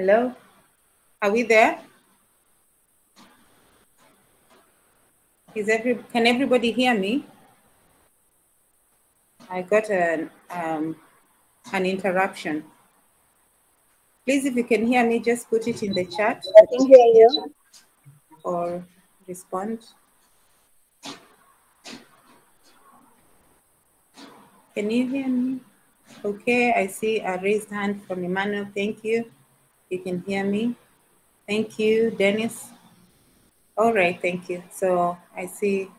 Hello? Are we there? Is every, can everybody hear me? I got an, um, an interruption. Please, if you can hear me, just put it in the chat. I can hear you. Or respond. Can you hear me? Okay, I see a raised hand from Emmanuel. Thank you. You can hear me. Thank you, Dennis. All right, thank you. So I see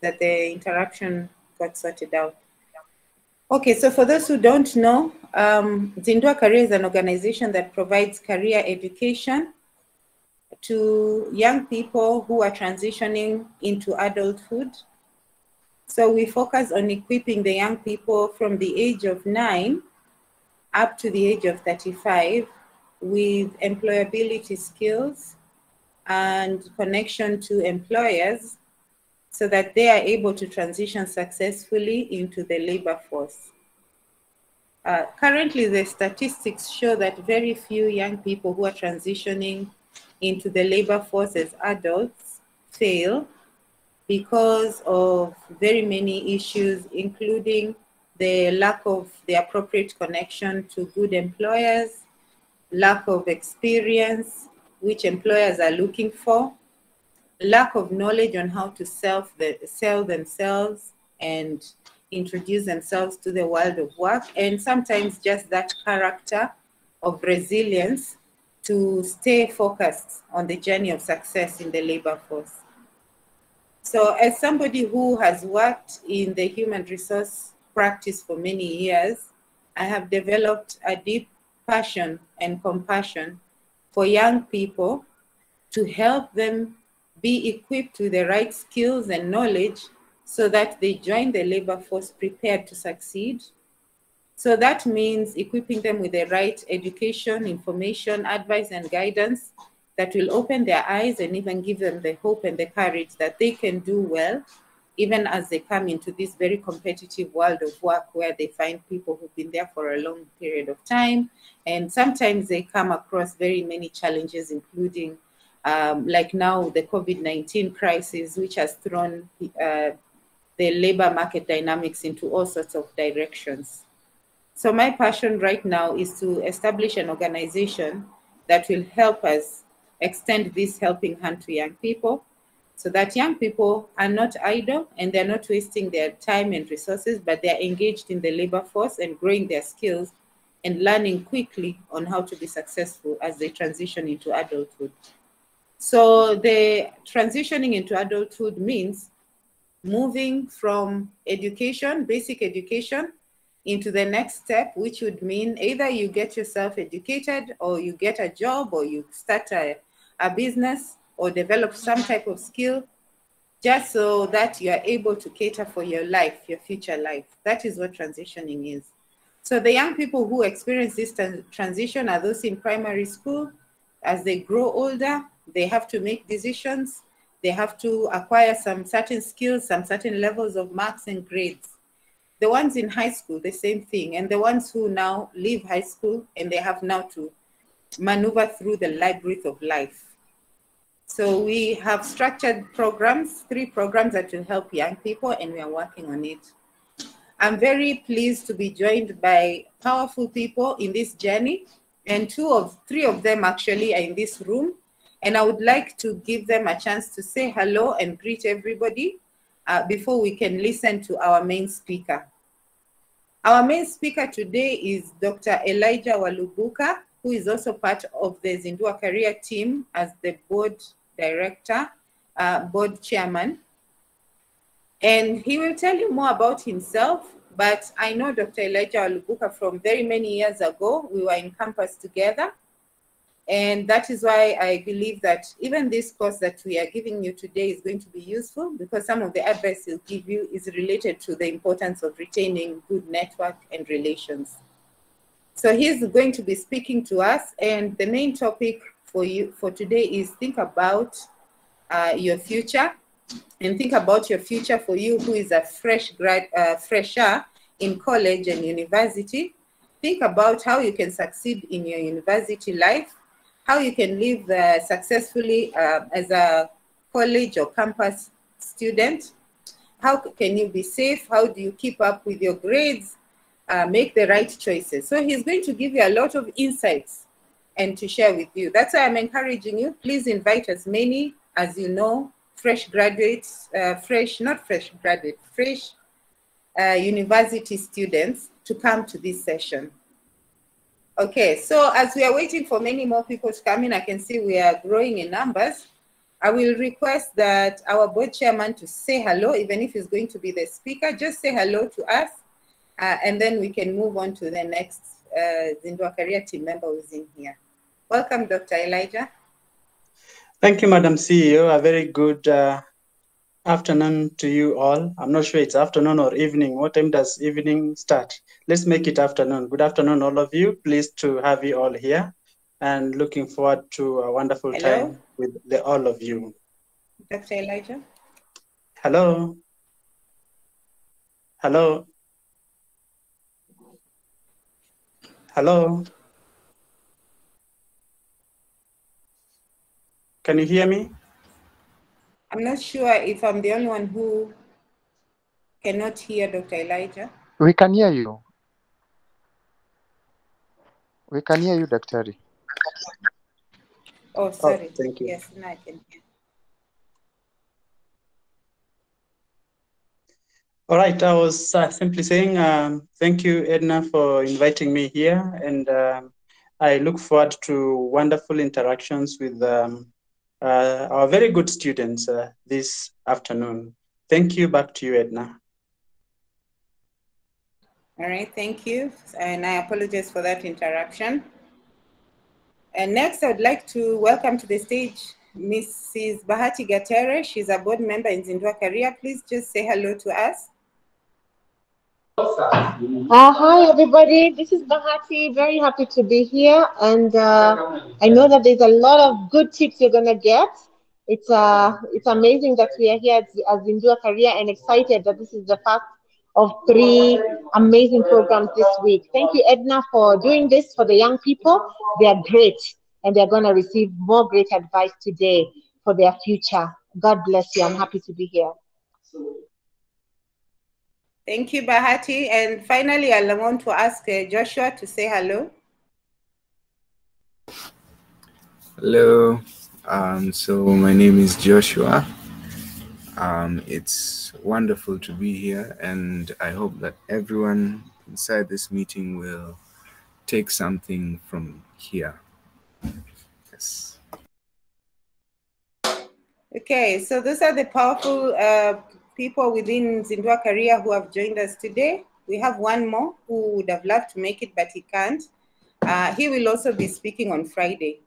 that the interruption got sorted out. Okay, so for those who don't know, um, ZinduaKaria is an organization that provides career education to young people who are transitioning into adulthood. So we focus on equipping the young people from the age of nine up to the age of 35 with employability skills and connection to employers so that they are able to transition successfully into the labor force. Uh, currently, the statistics show that very few young people who are transitioning into the labor force as adults fail because of very many issues, including the lack of the appropriate connection to good employers, lack of experience, which employers are looking for, lack of knowledge on how to self the, sell themselves and introduce themselves to the world of work, and sometimes just that character of resilience to stay focused on the journey of success in the labor force. So, as somebody who has worked in the human resource practice for many years, I have developed a deep passion and compassion for young people to help them be equipped with the right skills and knowledge so that they join the labor force prepared to succeed. So that means equipping them with the right education, information, advice, and guidance that will open their eyes and even give them the hope and the courage that they can do well, even as they come into this very competitive world of work where they find people who've been there for a long period of time. And sometimes they come across very many challenges, including um, like now the COVID-19 crisis, which has thrown uh, the labor market dynamics into all sorts of directions. So my passion right now is to establish an organization that will help us extend this helping hand to young people so that young people are not idle and they're not wasting their time and resources, but they're engaged in the labor force and growing their skills and learning quickly on how to be successful as they transition into adulthood. So the transitioning into adulthood means moving from education, basic education, into the next step, which would mean either you get yourself educated or you get a job or you start a, a business or develop some type of skill just so that you are able to cater for your life, your future life. That is what transitioning is. So the young people who experience this transition are those in primary school. As they grow older, they have to make decisions. They have to acquire some certain skills, some certain levels of marks and grades. The ones in high school, the same thing. And the ones who now leave high school and they have now to maneuver through the labyrinth of life. So we have structured programs, three programs that will help young people, and we are working on it. I'm very pleased to be joined by powerful people in this journey, and two of three of them actually are in this room. And I would like to give them a chance to say hello and greet everybody uh, before we can listen to our main speaker. Our main speaker today is Dr. Elijah Walubuka, who is also part of the ZinduaKaria team as the board director, uh, board chairman. And he will tell you more about himself, but I know Dr. Elijah Walubuka from very many years ago. We were in campus together. And that is why I believe that even this course that we are giving you today is going to be useful because some of the advice he'll give you is related to the importance of retaining good network and relations. So he's going to be speaking to us and the main topic for you for today is think about uh, your future and think about your future for you who is a fresh grad, uh, fresher in college and university. Think about how you can succeed in your university life how you can live uh, successfully uh, as a college or campus student. How can you be safe? How do you keep up with your grades? Uh, make the right choices. So he's going to give you a lot of insights and to share with you. That's why I'm encouraging you. Please invite as many as you know, fresh graduates, uh, fresh, not fresh graduates, fresh uh, university students to come to this session. Okay, so as we are waiting for many more people to come in, I can see we are growing in numbers. I will request that our board chairman to say hello, even if he's going to be the speaker, just say hello to us, uh, and then we can move on to the next uh, ZinduaKaria team member who's in here. Welcome, Dr. Elijah. Thank you, Madam CEO. A very good uh, afternoon to you all. I'm not sure it's afternoon or evening. What time does evening start? Let's make it afternoon. Good afternoon, all of you. Pleased to have you all here and looking forward to a wonderful Hello? time with the, all of you. Dr. Elijah. Hello. Hello. Hello. Can you hear me? I'm not sure if I'm the only one who cannot hear Dr. Elijah. We can hear you. We can hear you, Dr. Oh, sorry. Oh, thank you. Yes, now I can hear. All right, I was uh, simply saying um, thank you, Edna, for inviting me here. And um, I look forward to wonderful interactions with um, uh, our very good students uh, this afternoon. Thank you. Back to you, Edna. All right, thank you. And I apologize for that interruption. And next, I would like to welcome to the stage Mrs. Bahati Gatere. She's a board member in ZinduaKaria. Please just say hello to us. Uh, hi, everybody. This is Bahati. Very happy to be here. And uh, I know that there's a lot of good tips you're to get. It's uh, it's amazing that we are here at, at ZinduaKaria and excited that this is the first of three amazing programs this week. Thank you, Edna, for doing this for the young people. They are great and they're going to receive more great advice today for their future. God bless you. I'm happy to be here. Thank you, Bahati. And finally, I want to ask uh, Joshua to say hello. Hello. Um, so my name is Joshua. Um, it's wonderful to be here, and I hope that everyone inside this meeting will take something from here. Yes. Okay, so those are the powerful uh, people within ZinduaKaria who have joined us today. We have one more who would have loved to make it, but he can't. Uh, he will also be speaking on Friday.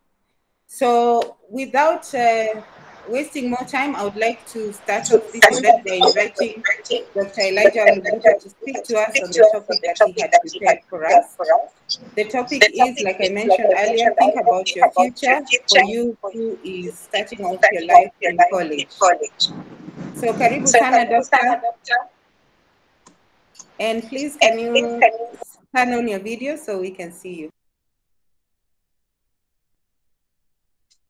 So without uh, wasting more time, I would like to start off this event by inviting Dr. Elijah Lubuta to speak to us on the topic that he had prepared for us. The topic is, like I mentioned earlier, think about your future for you who is starting off your life in college. So karibu sana doctor. And please can you turn on your video so we can see you.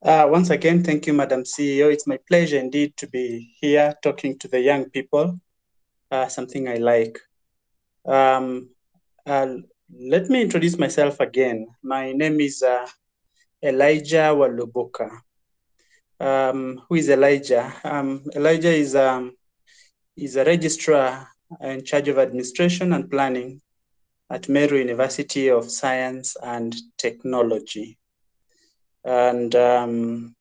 Uh, once again, thank you, Madam CEO. It's my pleasure indeed to be here talking to the young people, uh, something I like. Um, uh, let me introduce myself again. My name is uh, Elijah Walubuka. Um, who is Elijah? Um, Elijah is, um, is a registrar in charge of administration and planning at Meru University of Science and Technology. And um,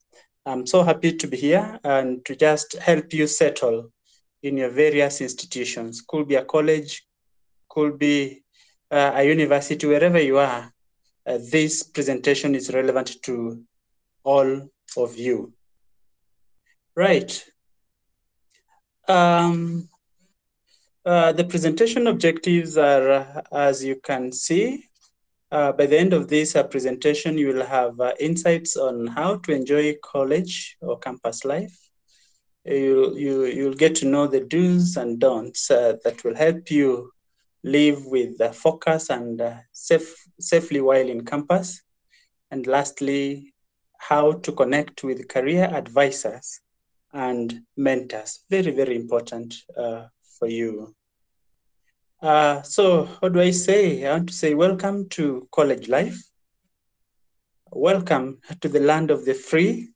I'm so happy to be here and to just help you settle in your various institutions. Could be a college, could be uh, a university, wherever you are. Uh, this presentation is relevant to all of you. Right. Um, uh, the presentation objectives are, uh, as you can see, uh, by the end of this uh, presentation, you will have uh, insights on how to enjoy college or campus life. You'll, you, you'll get to know the do's and don'ts uh, that will help you live with focus and safe, safely while in campus. And lastly, how to connect with career advisors and mentors. Very, very important uh, for you. Uh, so, what do I say? I want to say welcome to college life. Welcome to the land of the free.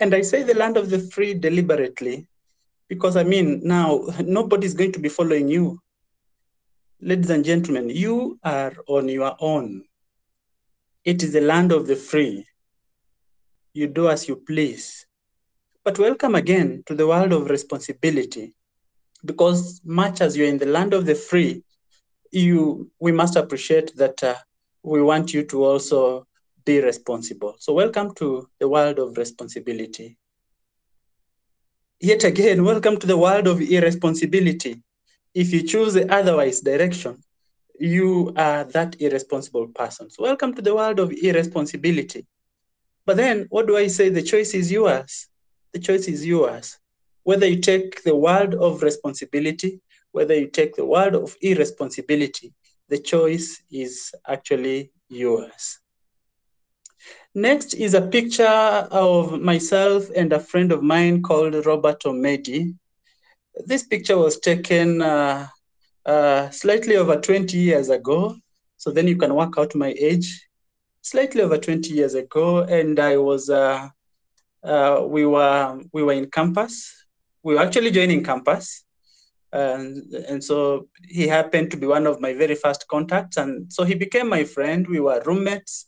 And I say the land of the free deliberately because I mean, now nobody's going to be following you. Ladies and gentlemen, you are on your own. It is the land of the free. You do as you please. But welcome again to the world of responsibility because much as you're in the land of the free, you we must appreciate that uh, we want you to also be responsible. So welcome to the world of responsibility. Yet again, welcome to the world of irresponsibility. If you choose the otherwise direction, you are that irresponsible person. So welcome to the world of irresponsibility. But then what do I say? The choice is yours. The choice is yours whether you take the world of responsibility, whether you take the world of irresponsibility, the choice is actually yours. Next is a picture of myself and a friend of mine called Robert Omedi. This picture was taken uh, uh, slightly over 20 years ago. So then you can work out my age. Slightly over 20 years ago, and I was, uh, uh we were, we were in campus we were actually joining campus. And, and so he happened to be one of my very first contacts. And so he became my friend. We were roommates.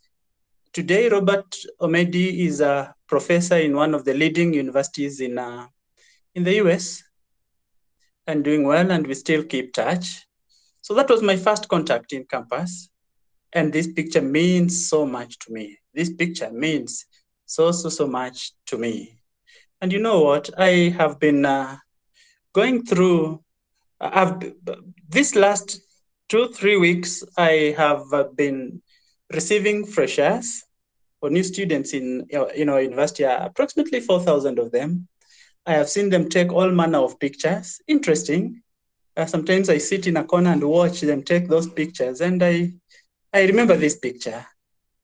Today, Robert Omedi is a professor in one of the leading universities in, uh, in the US and doing well, and we still keep touch. So that was my first contact in campus. And this picture means so much to me. This picture means so, so, so much to me. And you know what? I have been uh, going through. I've this last two three weeks. I have uh, been receiving freshers or new students in you know university. Approximately four thousand of them. I have seen them take all manner of pictures. Interesting. Uh, sometimes I sit in a corner and watch them take those pictures, and I I remember this picture.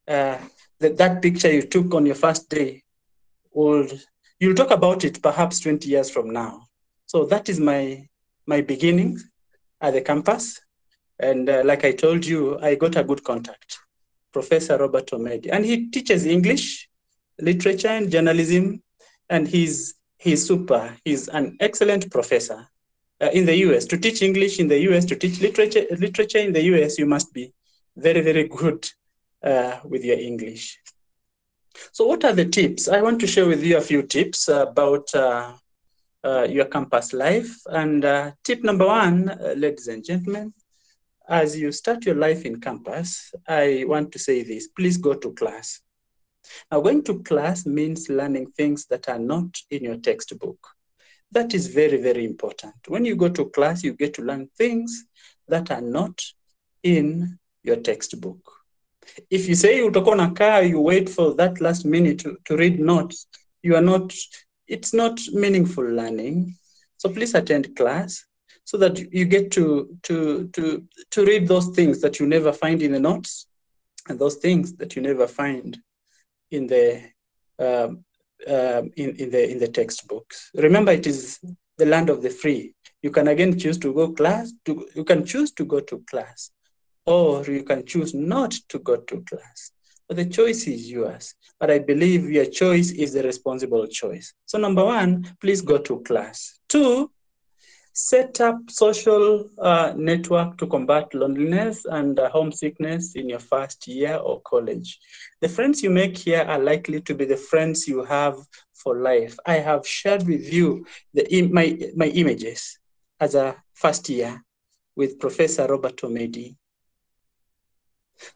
Uh, that that picture you took on your first day would You'll talk about it perhaps 20 years from now. So that is my my beginning at the campus. And uh, like I told you, I got a good contact, Professor Robert Omedi. And he teaches English, literature, and journalism. And he's, he's super. He's an excellent professor uh, in the US. To teach English in the US, to teach literature, literature in the US, you must be very, very good uh, with your English. So what are the tips? I want to share with you a few tips about uh, uh, your campus life. And uh, tip number one, uh, ladies and gentlemen, as you start your life in campus, I want to say this, please go to class. Now going to class means learning things that are not in your textbook. That is very, very important. When you go to class, you get to learn things that are not in your textbook if you say you took on a car you wait for that last minute to, to read notes you are not it's not meaningful learning. So please attend class so that you get to to to to read those things that you never find in the notes and those things that you never find in the um, um, in, in the in the textbooks. Remember it is the land of the free. You can again choose to go class to you can choose to go to class or you can choose not to go to class. But the choice is yours. But I believe your choice is the responsible choice. So, number one, please go to class. Two, set up social uh, network to combat loneliness and uh, homesickness in your first year or college. The friends you make here are likely to be the friends you have for life. I have shared with you the, my, my images as a first year with Professor Robert Omedi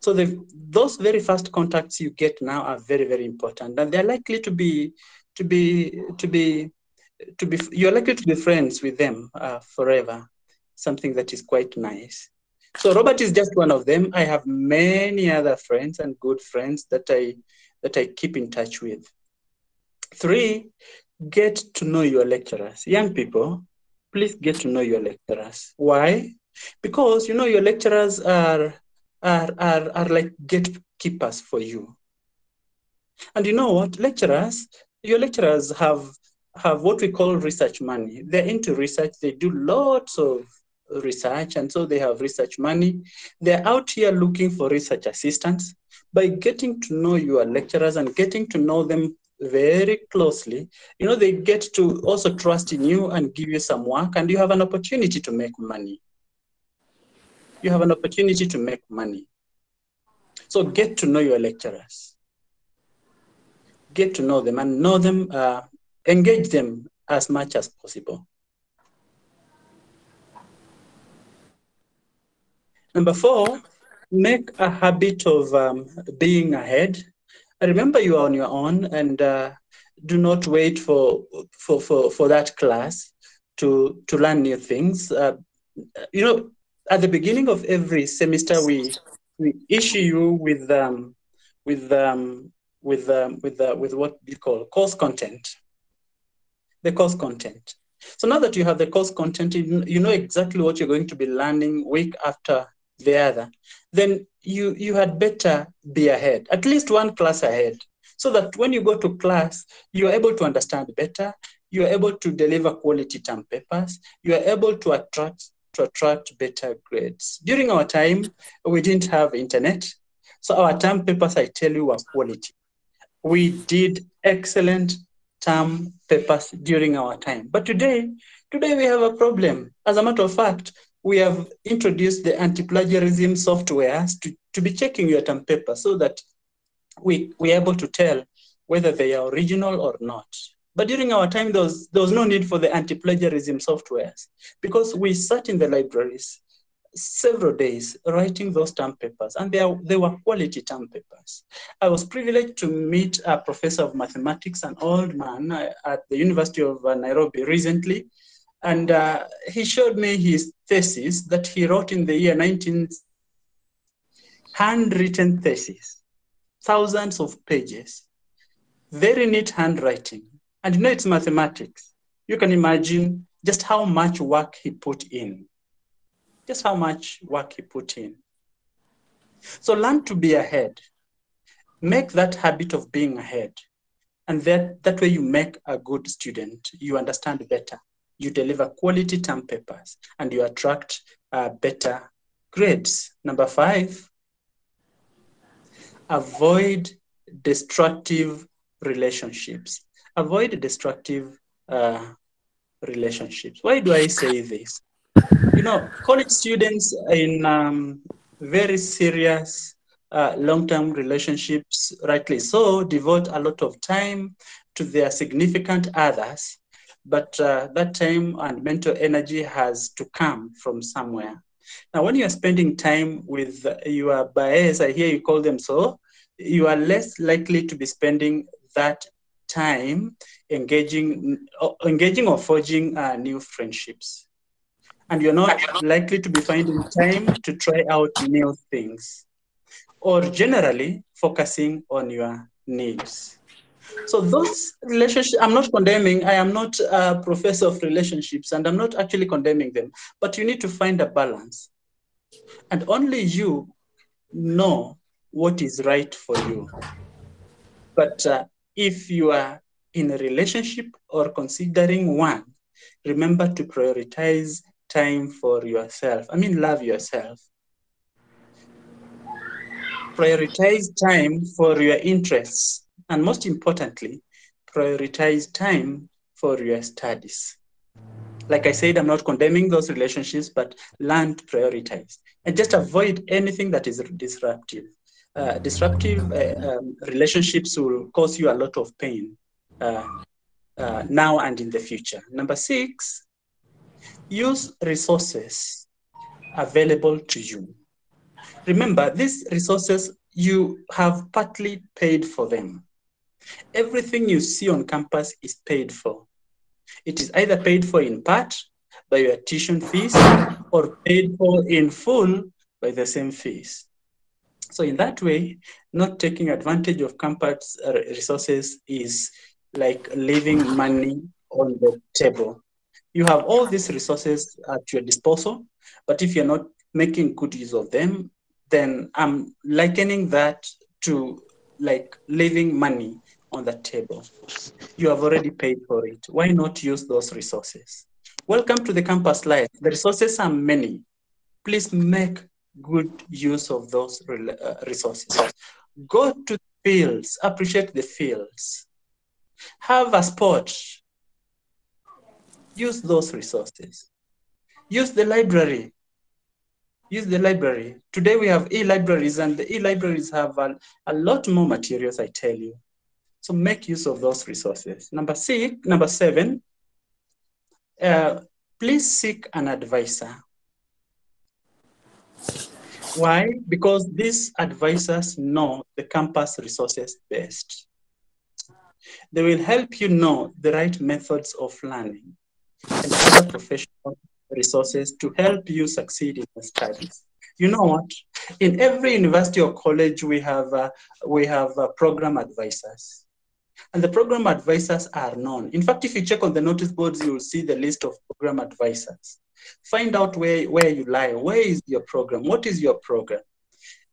so the, those very first contacts you get now are very, very important, and they're likely to be, to be, to be, to be. You're likely to be friends with them uh, forever. Something that is quite nice. So Robert is just one of them. I have many other friends and good friends that I that I keep in touch with. Three, get to know your lecturers. Young people, please get to know your lecturers. Why? Because you know your lecturers are are, are, are like gatekeepers for you. And you know what? Lecturers, your lecturers have have what we call research money. They're into research. They do lots of research, and so they have research money. They're out here looking for research assistants. By getting to know your lecturers and getting to know them very closely, you know, they get to also trust in you and give you some work, and you have an opportunity to make money. You have an opportunity to make money. So get to know your lecturers. Get to know them and know them, uh, engage them as much as possible. Number four, make a habit of um, being ahead. Remember you are on your own and uh, do not wait for, for, for, for that class to, to learn new things. Uh, you know, at the beginning of every semester, we, we issue you with, um, with, um, with, um, with, uh, with what we call course content. The course content. So now that you have the course content, you know exactly what you're going to be learning week after the other, then you, you had better be ahead, at least one class ahead, so that when you go to class, you're able to understand better, you're able to deliver quality term papers, you are able to attract to attract better grades. During our time, we didn't have internet, so our term papers, I tell you, were quality. We did excellent term papers during our time. But today, today we have a problem. As a matter of fact, we have introduced the anti-plagiarism software to, to be checking your term paper so that we, we're able to tell whether they are original or not. But during our time, there was, there was no need for the anti-plagiarism softwares because we sat in the libraries several days writing those term papers, and they, are, they were quality term papers. I was privileged to meet a professor of mathematics, an old man uh, at the University of uh, Nairobi recently, and uh, he showed me his thesis that he wrote in the year 19, handwritten thesis, thousands of pages, very neat handwriting. And you know, it's mathematics. You can imagine just how much work he put in. Just how much work he put in. So learn to be ahead. Make that habit of being ahead. And that, that way you make a good student. You understand better you deliver quality term papers, and you attract uh, better grades. Number five, avoid destructive relationships. Avoid destructive uh, relationships. Why do I say this? You know, college students in um, very serious uh, long-term relationships, rightly so, devote a lot of time to their significant others but uh, that time and mental energy has to come from somewhere. Now, when you are spending time with your bias, I hear you call them so, you are less likely to be spending that time engaging, engaging or forging uh, new friendships. And you're not likely to be finding time to try out new things or generally focusing on your needs. So those relationships, I'm not condemning. I am not a professor of relationships, and I'm not actually condemning them. But you need to find a balance, and only you know what is right for you. But uh, if you are in a relationship or considering one, remember to prioritize time for yourself. I mean, love yourself. Prioritize time for your interests and most importantly, prioritize time for your studies. Like I said, I'm not condemning those relationships, but learn to prioritize and just avoid anything that is disruptive. Uh, disruptive uh, um, relationships will cause you a lot of pain uh, uh now and in the future. Number six, use resources available to you. Remember, these resources, you have partly paid for them. Everything you see on campus is paid for. It is either paid for in part by your tuition fees or paid for in full by the same fees. So in that way, not taking advantage of campus uh, resources is like leaving money on the table. You have all these resources at your disposal, but if you're not making good use of them, then I'm likening that to like leaving money on the table. You have already paid for it. Why not use those resources? Welcome to the campus life. The resources are many. Please make good use of those uh, resources. Go to fields, appreciate the fields. Have a sport. Use those resources. Use the library. Use the library. Today we have e-libraries and the e-libraries have a, a lot more materials, I tell you. So make use of those resources. Number six, number seven, uh, please seek an advisor. Why? Because these advisors know the campus resources best. They will help you know the right methods of learning and other professional resources to help you succeed in your studies. You know what? In every university or college, we have uh, we have uh, program advisors, and the program advisors are known. In fact, if you check on the notice boards, you will see the list of program advisors. Find out where, where you lie. Where is your program? What is your program?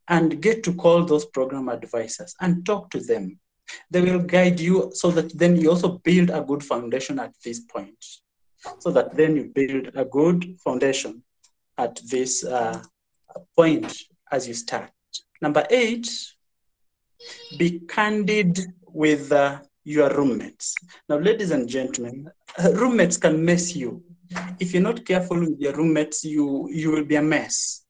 And get to call those program advisors and talk to them. They will guide you so that then you also build a good foundation at this point. So that then you build a good foundation at this uh, point as you start. Number eight, be candid with uh, your roommates. Now, ladies and gentlemen, roommates can mess you if you're not careful with your roommates, you you will be a mess.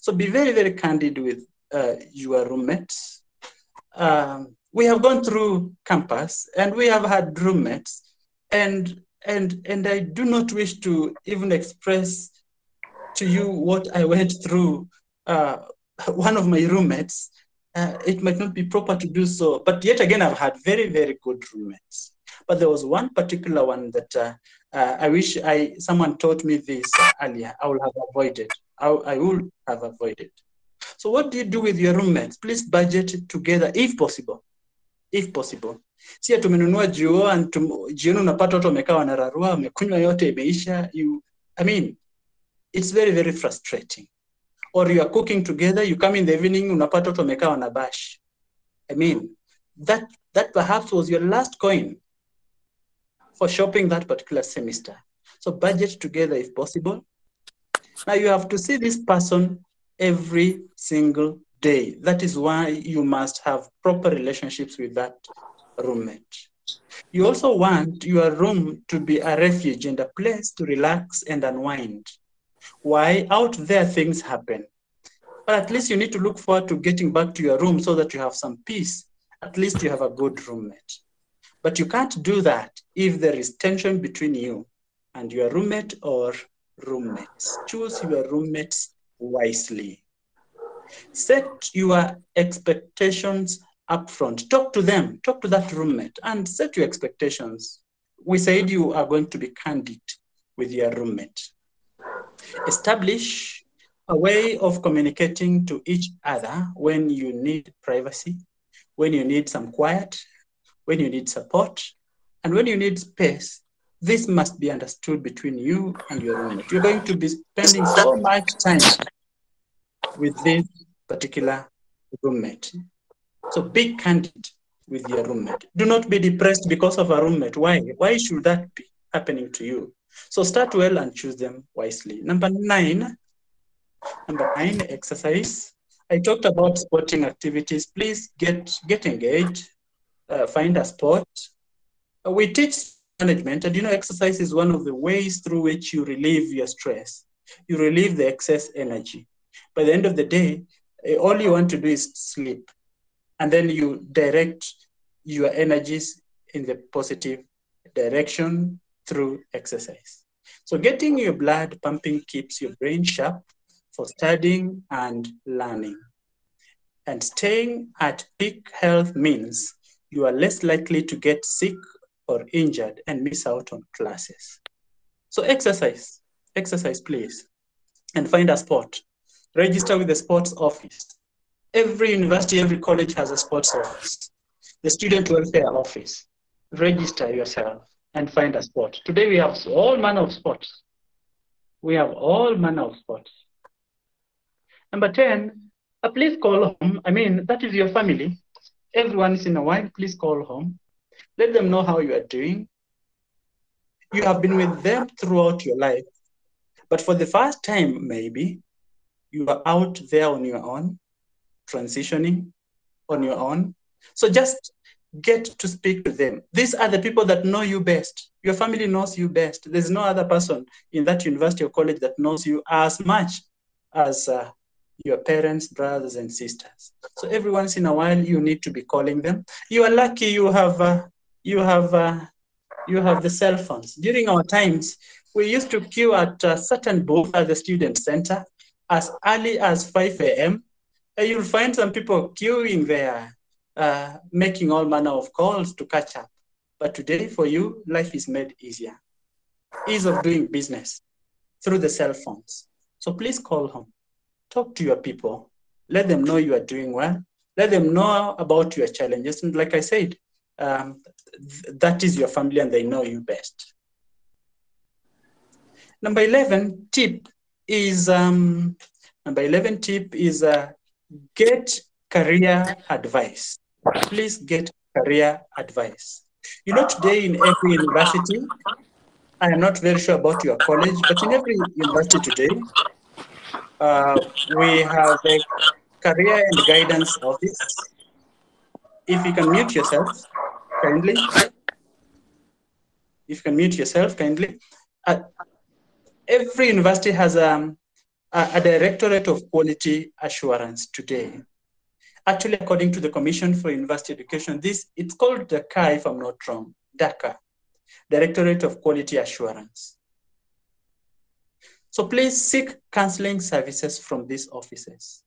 So be very very candid with uh, your roommates. Um, we have gone through campus and we have had roommates, and and and I do not wish to even express to you what I went through. Uh, one of my roommates, uh, it might not be proper to do so, but yet again, I've had very very good roommates. But there was one particular one that uh, uh, I wish I someone taught me this earlier. I would have avoided. I, I would have avoided. So what do you do with your roommates? Please budget together if possible. If possible. Si tumenunua jio and jioni unapata watu wamekaa wanararua, wamekunywa yote imeisha. You, I mean, it's very very frustrating. Or you are cooking together, you come in the evening, unapata watu wamekaa wanabash. I mean, that that perhaps was your last coin for shopping that particular semester. So budget together if possible. Now you have to see this person every single day. That is why you must have proper relationships with that roommate. You also want your room to be a refuge and a place to relax and unwind. Why? Out there things happen. But at least you need to look forward to getting back to your room so that you have some peace. At least you have a good roommate. But you can't do that if there is tension between you and your roommate or roommates. Choose your roommates wisely. Set your expectations up front. Talk to them, talk to that roommate, and set your expectations. We said you are going to be candid with your roommate. Establish a way of communicating to each other when you need privacy, when you need some quiet, when you need support, and when you need space. This must be understood between you and your roommate. You're going to be spending so much time with this particular roommate. So be candid with your roommate. Do not be depressed because of a roommate. Why? Why should that be happening to you? So start well and choose them wisely. Number nine, number nine, exercise. I talked about sporting activities. Please get get engaged, uh, find a sport. Uh, we teach management, and you know, exercise is one of the ways through which you relieve your stress. You relieve the excess energy. By the end of the day, uh, all you want to do is sleep, and then you direct your energies in the positive direction through exercise. So, getting your blood pumping keeps your brain sharp for studying and learning. And staying at peak health means you are less likely to get sick or injured and miss out on classes. So exercise, exercise please, and find a sport. Register with the sports office. Every university, every college has a sports office. The student welfare office. Register yourself and find a sport. Today we have all manner of sports. We have all manner of sports. Number 10, a place call home. I mean, that is your family everyone is in a while, please call home. Let them know how you are doing. You have been with them throughout your life, but for the first time, maybe you are out there on your own, transitioning on your own. So just get to speak to them. These are the people that know you best. Your family knows you best. There's no other person in that university or college that knows you as much as uh, your parents, brothers, and sisters. So every once in a while, you need to be calling them. You are lucky you have uh, you have uh, you have the cell phones. During our times, we used to queue at a certain booth at the student center as early as 5 a.m. You'll find some people queuing there, uh, making all manner of calls to catch up. But today, for you, life is made easier. Ease of doing business through the cell phones. So please call home talk to your people, let them know you are doing well, let them know about your challenges. And like I said, um, th- that is your family and they know you best. Number 11 tip is um, number 11 tip is uh, get career advice. Please get career advice. You know, today in every university, I am not very sure about your college, but in every university today, uh, we have a career and guidance office. If you can mute yourself, kindly. If you can mute yourself, kindly. Uh, every university has um, a, a directorate of quality assurance today. Actually, according to the Commission for University Education, this it's called DACA, if I'm not wrong, DACA, Directorate of Quality Assurance. So please seek counseling services from these offices.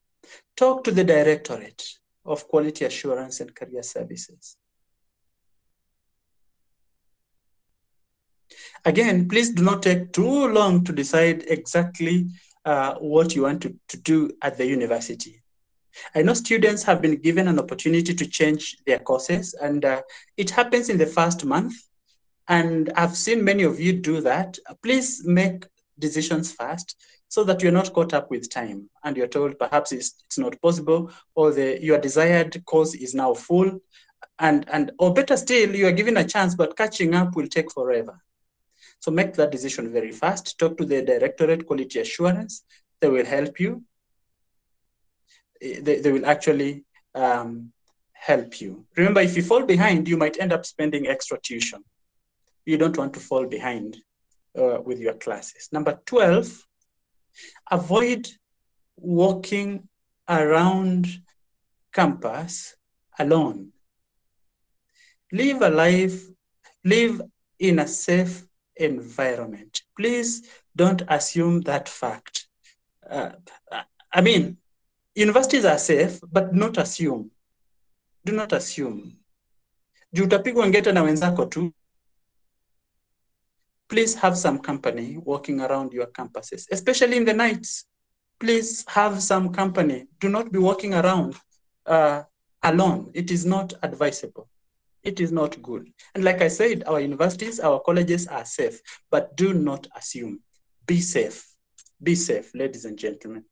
Talk to the Directorate of Quality Assurance and Career Services. Again, please do not take too long to decide exactly uh, what you want to, to do at the university. I know students have been given an opportunity to change their courses, and uh, it happens in the first month. And I've seen many of you do that. Please make decisions fast so that you're not caught up with time and you're told perhaps it's, it's not possible or the your desired course is now full and and or better still you are given a chance but catching up will take forever. So make that decision very fast. Talk to the directorate quality assurance. They will help you. They, they will actually um, help you. Remember if you fall behind you might end up spending extra tuition. You don't want to fall behind uh, with your classes. Number 12, avoid walking around campus alone. Live a life, live in a safe environment. Please don't assume that fact. Uh, I mean, universities are safe, but not assume. Do not assume. Juu utapigwa ngeta na wenzako tu please have some company walking around your campuses, especially in the nights. Please have some company. Do not be walking around uh, alone. It is not advisable. It is not good. And like I said, our universities, our colleges are safe, but do not assume. Be safe. Be safe, ladies and gentlemen.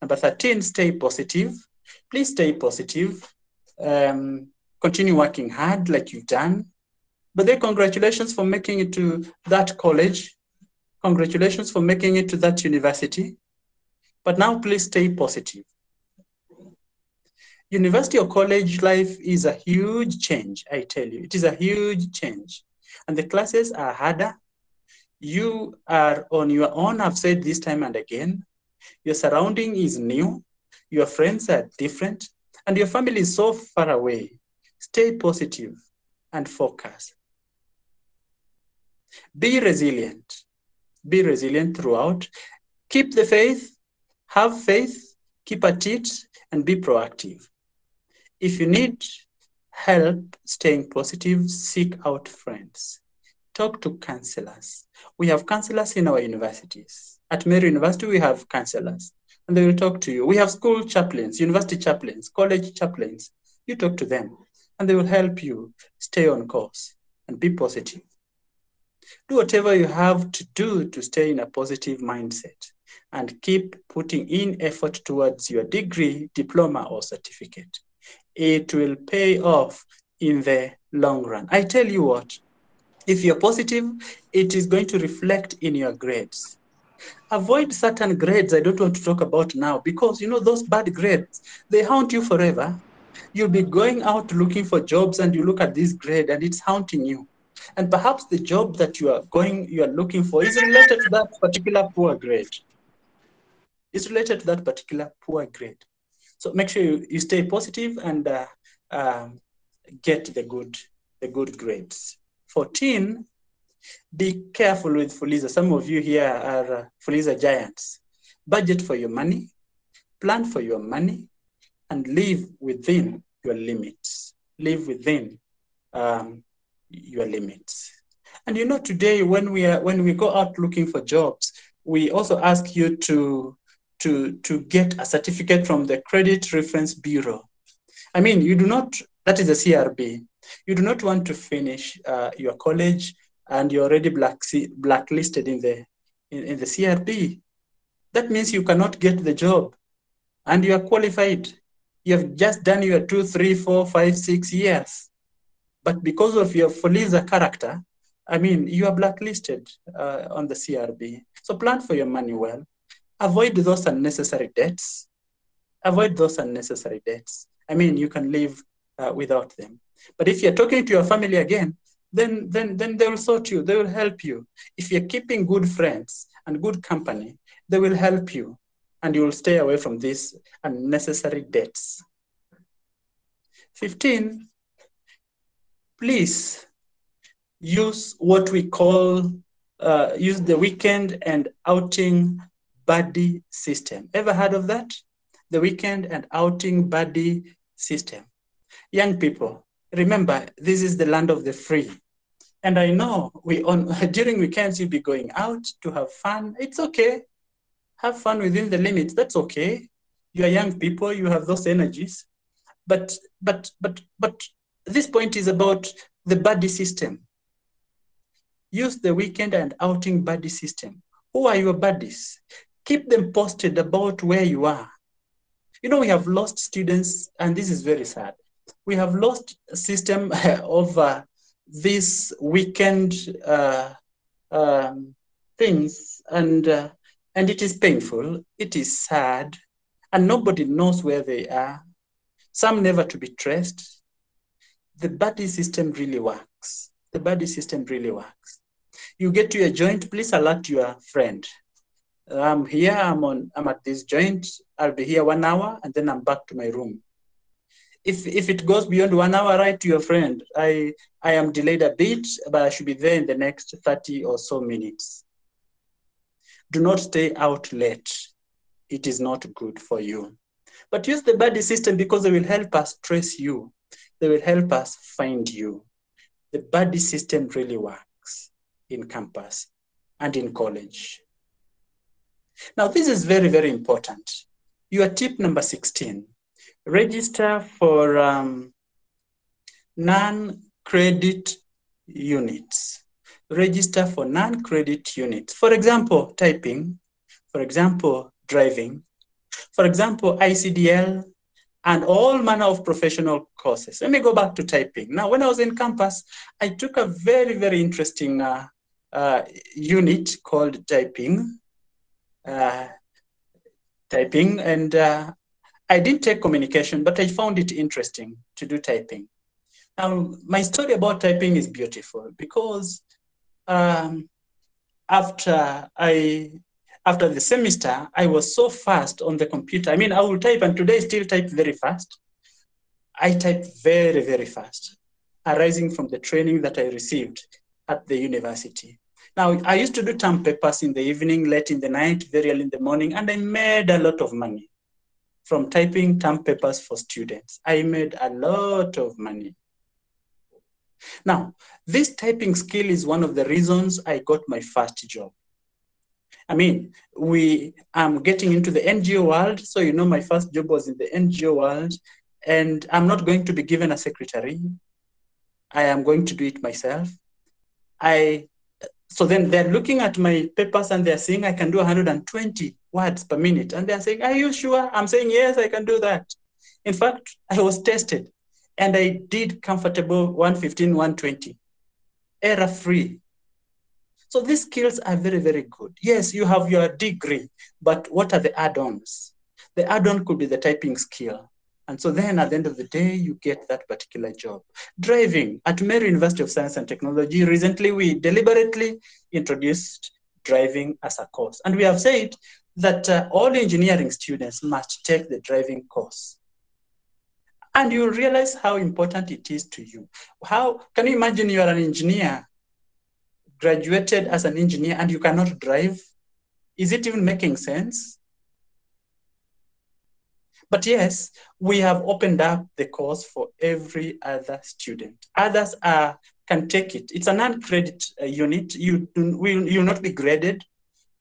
Number 13, stay positive. Please stay positive. Um, continue working hard like you've done. But then congratulations for making it to that college. Congratulations for making it to that university. But now please stay positive. University or college life is a huge change, I tell you. It is a huge change. And the classes are harder. You are on your own, I've said this time and again. Your surrounding is new. Your friends are different. And your family is so far away. Stay positive and focus. Be resilient. Be resilient throughout. Keep the faith, have faith, keep at it, and be proactive. If you need help staying positive, seek out friends. Talk to counselors. We have counselors in our universities. At Meru University, we have counselors, and they will talk to you. We have school chaplains, university chaplains, college chaplains. You talk to them, and they will help you stay on course and be positive. Do whatever you have to do to stay in a positive mindset and keep putting in effort towards your degree, diploma, or certificate. It will pay off in the long run. I tell you what, if you're positive, it is going to reflect in your grades. Avoid certain grades I don't want to talk about now because you know those bad grades, they haunt you forever. You'll be going out looking for jobs and you look at this grade and it's haunting you. And perhaps the job that you are going, you are looking for is related to that particular poor grade. It's related to that particular poor grade. So make sure you, you stay positive and uh, um, get the good, the good grades. 14, be careful with Fuliza. Some of you here are uh, Fuliza giants. Budget for your money, plan for your money, and live within your limits. Live within um, your limits. And you know, today when we are when we go out looking for jobs, we also ask you to to to get a certificate from the Credit Reference Bureau. I mean, you do not. That is a CRB. You do not want to finish uh, your college and you're already black, blacklisted in the in, in the CRB. That means you cannot get the job, and you are qualified. You have just done your two, three, four, five, six years but because of your Fuliza character, I mean, you are blacklisted uh, on the CRB. So plan for your money well. Avoid those unnecessary debts. Avoid those unnecessary debts. I mean, you can live uh, without them. But if you're talking to your family again, then, then, then they will sort you. They will help you. If you're keeping good friends and good company, they will help you, and you will stay away from these unnecessary debts. 15, please use what we call uh, use the weekend and outing buddy system. Ever heard of that? The weekend and outing buddy system. Young people, remember this is the land of the free. And I know we on during weekends you'll be going out to have fun. It's okay. Have fun within the limits. That's okay. You are young people, you have those energies. But but but but this point is about the buddy system. Use the weekend and outing buddy system. Who are your buddies? Keep them posted about where you are. You know, we have lost students, and this is very sad. We have lost a system of uh, these weekend uh, um, things, and uh, and it is painful. It is sad, and nobody knows where they are. Some never to be traced the buddy system really works. The buddy system really works. You get to your joint, please alert your friend. I'm here, I'm on I'm at this joint, I'll be here one hour and then I'm back to my room. If if it goes beyond one hour, write to your friend. I I am delayed a bit, but I should be there in the next 30 or so minutes. Do not stay out late. It is not good for you. But use the buddy system because it will help us trace you they will help us find you. The buddy system really works in campus and in college. Now, this is very, very important. Your tip number 16 register for um, non credit units. Register for non credit units. For example, typing, for example, driving, for example, ICDL, and all manner of professional courses. Let me go back to typing. Now, when I was in campus, I took a very, very interesting uh, uh, unit called typing. Uh, typing, and uh, I didn't take communication, but I found it interesting to do typing. Now, my story about typing is beautiful because um, after I after the semester, I was so fast on the computer. I mean, I will type, and today I still type very fast. I type very, very fast, arising from the training that I received at the university. Now, I used to do term papers in the evening, late in the night, very early in the morning, and I made a lot of money from typing term papers for students. I made a lot of money. Now, this typing skill is one of the reasons I got my first job. I mean, we I'm getting into the NGO world. So you know, my first job was in the NGO world, and I'm not going to be given a secretary. I am going to do it myself. I so then they're looking at my papers and they're saying I can do 120 words per minute, and they're saying, "Are you sure?" I'm saying, "Yes, I can do that." In fact, I was tested. and I did comfortable 115, 120, error free. So these skills are very, very good. Yes, you have your degree, but what are the add-ons? The add-on could be the typing skill. And so then at the end of the day, you get that particular job. Driving at Meru University of Science and Technology, recently we deliberately introduced driving as a course. And we have said that uh, all engineering students must take the driving course. And you'll realize how important it is to you. How can you imagine you are an engineer, graduated as an engineer, and you cannot drive? Is it even making sense? But yes, we have opened up the course for every other student. Others are, can take it. It's a non-credit uh, unit. You will you not be graded,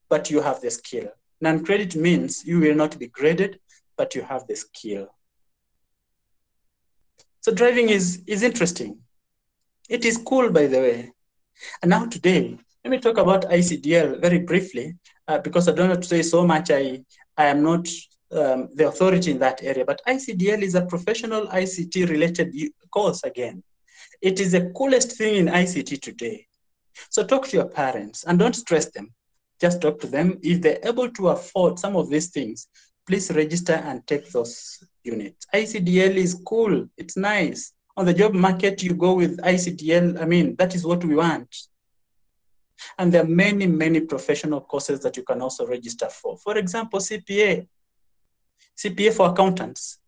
but you have the skill. Non-credit means you will not be graded, but you have the skill. So driving is, is interesting. It is cool, by the way. And now today, let me talk about ICDL very briefly, uh, because I don't have to say so much. I, I am not um, the authority in that area, but ICDL is a professional ICT related course again. It is the coolest thing in ICT today. So talk to your parents and don't stress them. Just talk to them. If they're able to afford some of these things, please register and take those units. ICDL is cool. It's nice. On the job market, you go with ICDL. I mean, that is what we want. And there are many, many professional courses that you can also register for. For example, CPA, CPA for accountants.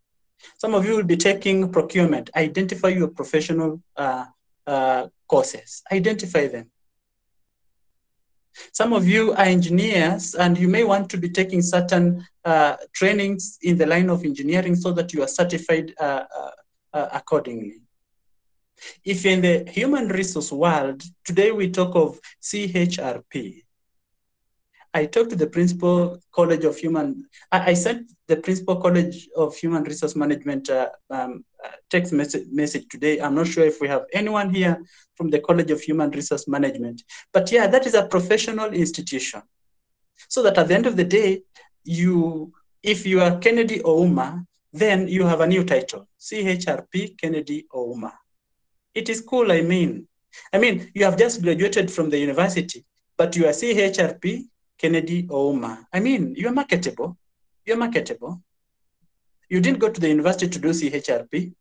Some of you will be taking procurement. Identify your professional uh, uh, courses. Identify them. Some of you are engineers and you may want to be taking certain uh, trainings in the line of engineering so that you are certified uh, uh, uh accordingly. If in the human resource world, today we talk of CHRP, I talked to the principal college of human, I, I sent the principal college of human resource management uh, um, uh, text message, message today. I'm not sure if we have anyone here from the College of Human Resource Management, but yeah, that is a professional institution. So that at the end of the day, you, if you are Kennedy Ouma, then you have a new title, CHRP Kennedy Ouma. It is cool, I mean. I mean, you have just graduated from the university, but you are CHRP Kennedy Ouma. I mean, you're marketable. You're marketable. You didn't go to the university to do CHRP,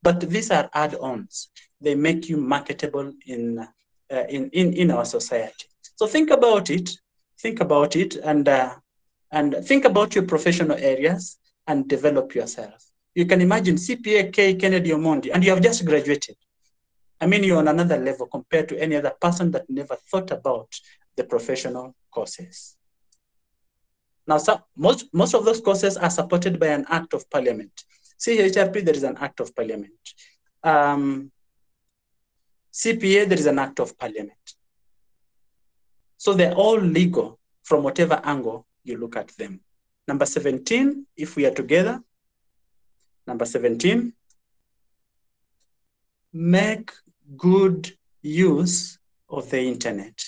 but these are add-ons. They make you marketable in, uh, in, in, in our society. So think about it. Think about it and, uh, and think about your professional areas and develop yourself. You can imagine CPA K Kennedy Omondi, and you have just graduated. I mean, you're on another level compared to any other person that never thought about the professional courses. Now, some, most, most of those courses are supported by an act of parliament. CHRP, there is an act of parliament. Um, CPA, there is an act of parliament. So they're all legal from whatever angle you look at them. Number 17, if we are together, number 17, make good use of the internet.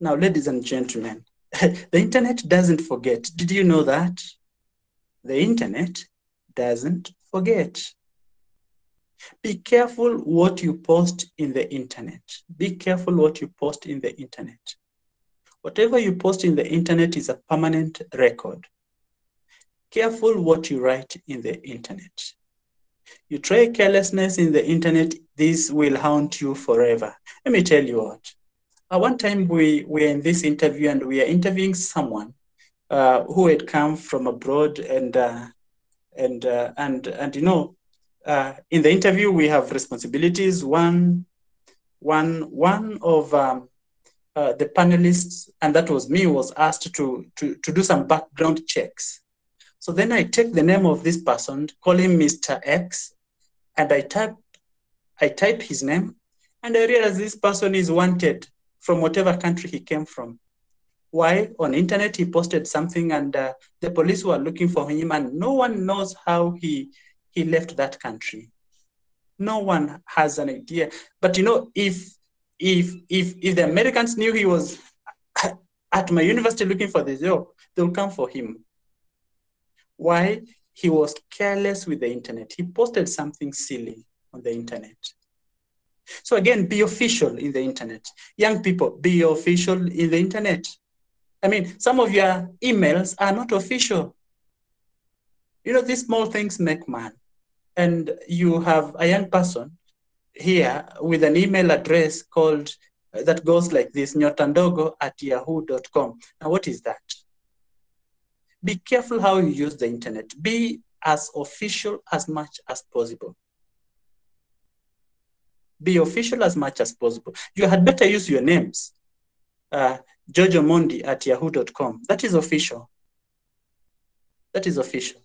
Now, ladies and gentlemen, the internet doesn't forget. Did you know that? The internet doesn't forget. Be careful what you post in the internet. Be careful what you post in the internet. Whatever you post in the internet is a permanent record. Careful what you write in the internet. You try carelessness in the internet, this will haunt you forever. Let me tell you what. Uh, one time we were in this interview and we are interviewing someone uh, who had come from abroad and uh, and uh, and and you know uh, in the interview we have responsibilities. One one one of um, uh, the panelists and that was me was asked to to to do some background checks. So then I take the name of this person, call him Mr. X, and I type I type his name, and I realize this person is wanted from whatever country he came from. Why? On internet, he posted something and uh, the police were looking for him and no one knows how he, he left that country. No one has an idea. But you know, if, if, if, if the Americans knew he was at my university looking for the job, they'll come for him. Why? he was careless with the internet. He posted something silly on the internet. So again, be official in the internet. Young people, be official in the internet. I mean, some of your emails are not official. You know, these small things make man. And you have a young person here with an email address called uh, that goes like this nyotandogo at yahoo.com. Now, what is that? Be careful how you use the internet. Be as official as much as possible. Be official as much as possible. You had better use your names. Uh, Jojo Mondi at yahoo.com. That is official. That is official.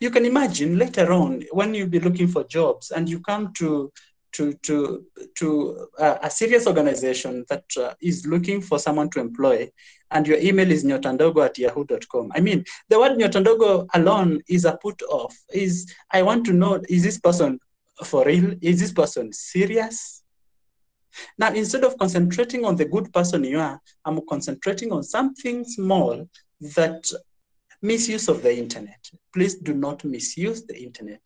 You can imagine later on when you'll be looking for jobs and you come to to to to uh, a serious organization that uh, is looking for someone to employ and your email is nyotandogo at yahoo.com i mean the word nyotandogo alone is a put off. Is i want to know is this person for real? Is this person serious? Now instead of concentrating on the good person you are i'm concentrating on something small that misuse of the internet. Please do not misuse the internet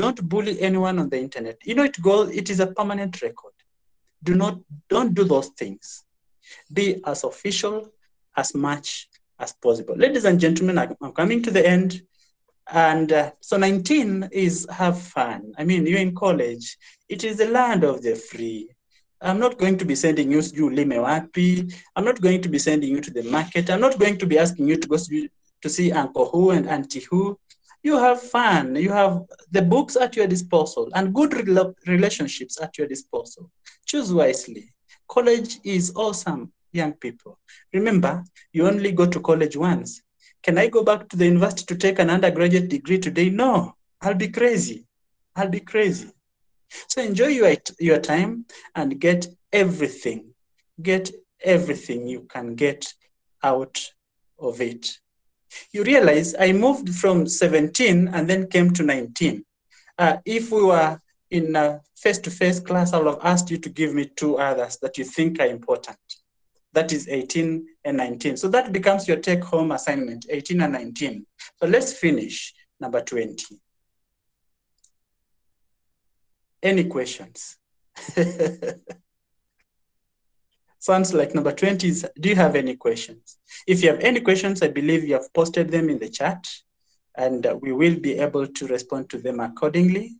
don't bully anyone on the internet. You know, it goes, it is a permanent record. Do not, don't do those things. Be as official as much as possible. Ladies and gentlemen, I'm coming to the end. And uh, so 19 is have fun. I mean, you're in college. It is the land of the free. I'm not going to be sending you to Lime Wapi. I'm not going to be sending you to the market. I'm not going to be asking you to go to see Uncle Who and Auntie Who you have fun, you have the books at your disposal, and good re- relationships at your disposal. Choose wisely. College is awesome, young people. Remember, you only go to college once. Can I go back to the university to take an undergraduate degree today? No, I'll be crazy. I'll be crazy. So enjoy your, your time and get everything. Get everything you can get out of it you realize I moved from 17 and then came to 19. Uh, if we were in a face-to-face class, I would have asked you to give me two others that you think are important. That is 18 and 19. So that becomes your take-home assignment, 18 and 19. So let's finish number 20. Any questions? Sounds like number 20 is, do you have any questions? If you have any questions, I believe you have posted them in the chat and uh, we will be able to respond to them accordingly.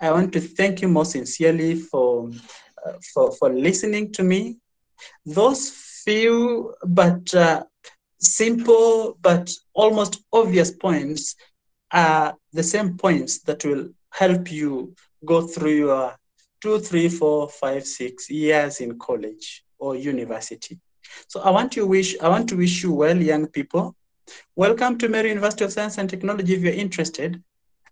I want to thank you most sincerely for, uh, for, for listening to me. Those few but uh, simple but almost obvious points are the same points that will help you go through your two, three, four, five, six years in college or university. So I want to wish I want to wish you well, young people. Welcome to Meru University of Science and Technology if you're interested.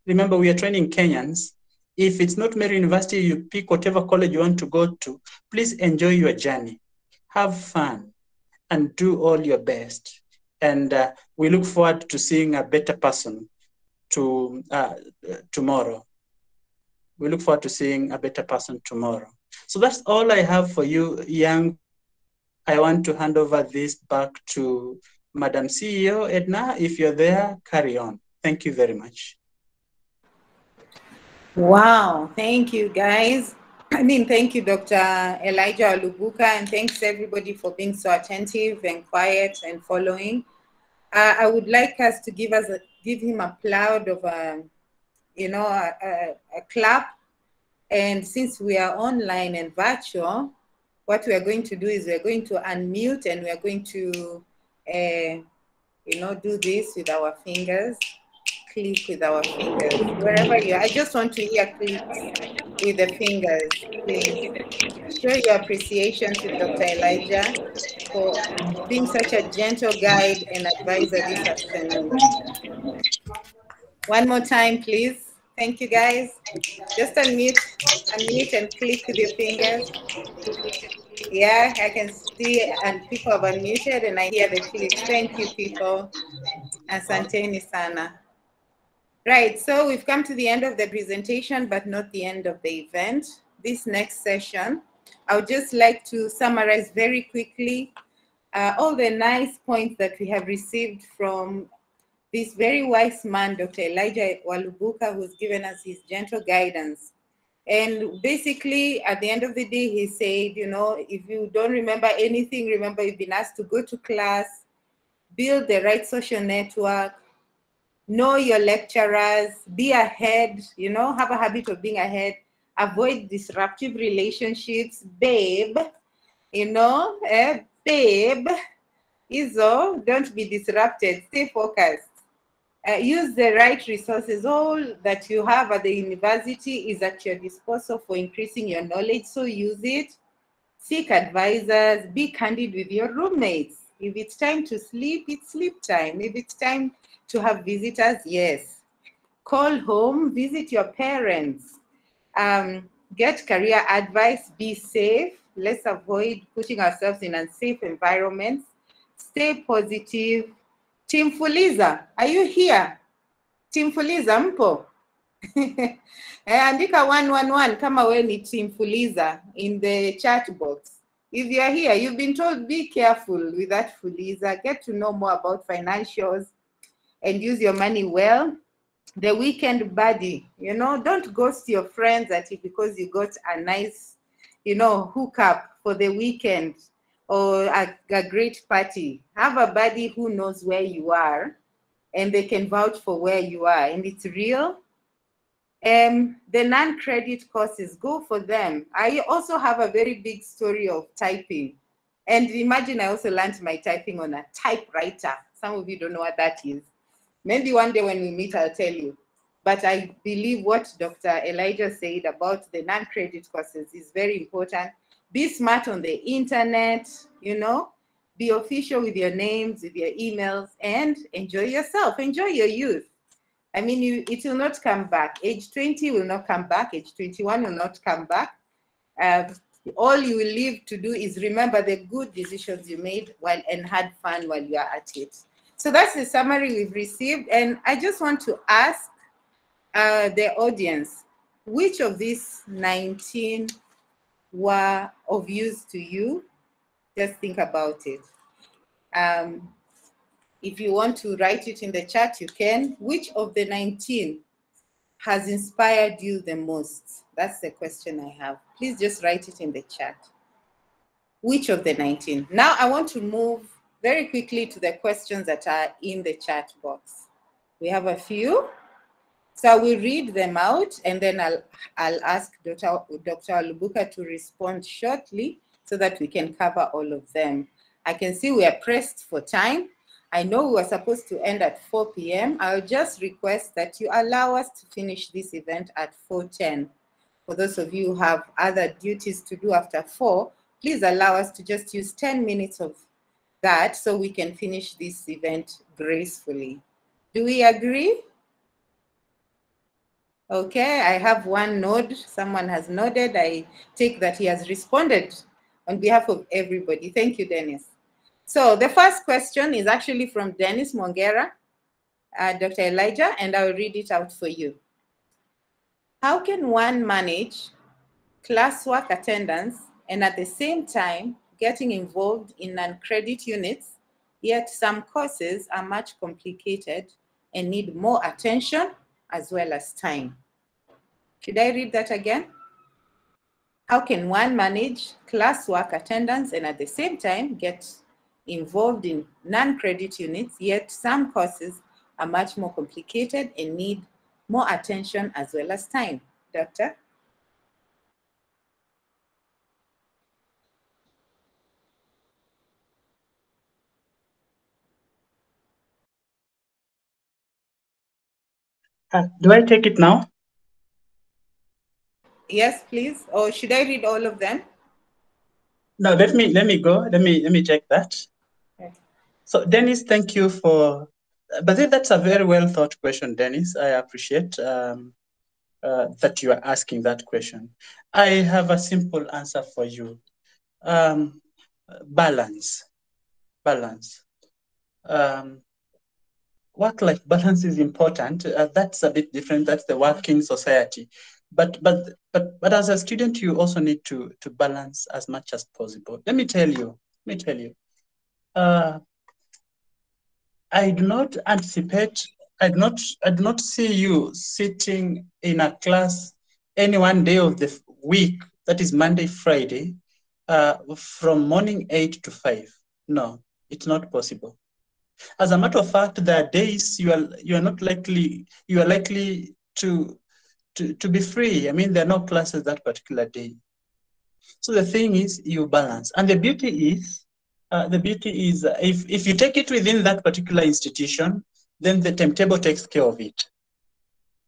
Remember, we are training Kenyans. If it's not Meru University, you pick whatever college you want to go to. Please enjoy your journey. Have fun and do all your best. And uh, we look forward to seeing a better person to uh, tomorrow. We look forward to seeing a better person tomorrow. So that's all I have for you, young. I want to hand over this back to Madam CEO Edna. If you're there, carry on. Thank you very much. Wow, thank you guys. I mean, thank you, Dr. Elijah Walubuka, and thanks everybody for being so attentive and quiet and following. Uh, I would like us to give us a, give him a cloud of a, um, you know, a, a, a clap and since we are online and virtual, what we are going to do is we're going to unmute and we're going to, uh, you know, do this with our fingers, click with our fingers, wherever you are. I just want to hear clicks with the fingers, please. Show your appreciation to Dr. Elijah for being such a gentle guide and advisor this afternoon. One more time, please. Thank you, guys. Just unmute, unmute and click with your fingers. Yeah, I can see and people have unmuted and I hear the click. Thank you, people. Asanteni sana. Right, so we've come to the end of the presentation, but not the end of the event. This next session, I would just like to summarize very quickly uh, all the nice points that we have received from this very wise man, Dr. Elijah Walubuka, who's given us his gentle guidance. And basically, at the end of the day, he said, you know, if you don't remember anything, remember you've been asked to go to class, build the right social network, know your lecturers, be ahead, you know, have a habit of being ahead, avoid disruptive relationships, babe, you know, eh, babe, Izo, don't be disrupted, stay focused. Uh, use the right resources. All that you have at the university is at your disposal for increasing your knowledge, so use it. Seek advisors, be candid with your roommates. If it's time to sleep, it's sleep time. If it's time to have visitors, yes. Call home, visit your parents. Um, get career advice, be safe. Let's avoid putting ourselves in unsafe environments. Stay positive. Team Fuliza, are you here? Team Fuliza, mpo? Eh, andika 111 kama we ni Team Fuliza in the chat box. If you're here, you've been told be careful with that Fuliza. Get to know more about financials and use your money well. The weekend buddy, you know, don't ghost your friends at it because you got a nice, you know, hookup for the weekend or a, a great party. Have a buddy who knows where you are and they can vouch for where you are and it's real. Um, the non-credit courses, go for them. I also have a very big story of typing. And imagine I also learned my typing on a typewriter. Some of you don't know what that is. Maybe one day when we meet, I'll tell you. But I believe what Dr. Elijah said about the non-credit courses is very important. Be smart on the internet, you know, be official with your names, with your emails, and enjoy yourself. Enjoy your youth. I mean, you, it will not come back. Age 20 will not come back. Age 21 will not come back. Um, all you will live to do is remember the good decisions you made while and had fun while you are at it. So that's the summary we've received. And I just want to ask uh, the audience, which of these 19 were of use to you? Just think about it. Um, if you want to write it in the chat, you can. Which of the 19 has inspired you the most? That's the question I have. Please just write it in the chat. Which of the 19? Now I want to move very quickly to the questions that are in the chat box. We have a few. So will read them out and then I'll, I'll ask Dr. Dr. Walubuka to respond shortly so that we can cover all of them. I can see we are pressed for time. I know we were supposed to end at 4 p.m. I'll just request that you allow us to finish this event at 4.10. For those of you who have other duties to do after 4, please allow us to just use 10 minutes of that so we can finish this event gracefully. Do we agree? Okay, I have one nod. Someone has nodded. I take that he has responded on behalf of everybody. Thank you, Dennis. So the first question is actually from Dennis Mongera, uh, Dr. Elijah, and I'll read it out for you. How can one manage classwork attendance and at the same time getting involved in non-credit units, yet some courses are much complicated and need more attention as well as time. Should I read that again? How can one manage classwork attendance and at the same time get involved in non-credit units, yet some courses are much more complicated and need more attention as well as time? Doctor? Uh, do I take it now? Yes, please. Or should I read all of them? No, let me let me go. Let me let me check that. Okay. So Dennis, thank you for. But that's a very well thought question, Dennis. I appreciate um, uh, that you are asking that question. I have a simple answer for you. Um, balance, balance. Um, work-life balance is important. Uh, that's a bit different. That's the working society. But but but but as a student, you also need to to balance as much as possible. Let me tell you. Let me tell you. Uh, I do not anticipate, I do not, I do not see you sitting in a class any one day of the week, that is Monday, Friday, uh, from morning eight to five. No, it's not possible. As a matter of fact, there are days you are you are not likely you are likely to to, to be free. I mean, there are no classes that particular day. So the thing is, you balance, and the beauty is, uh, the beauty is, uh, if if you take it within that particular institution, then the timetable takes care of it.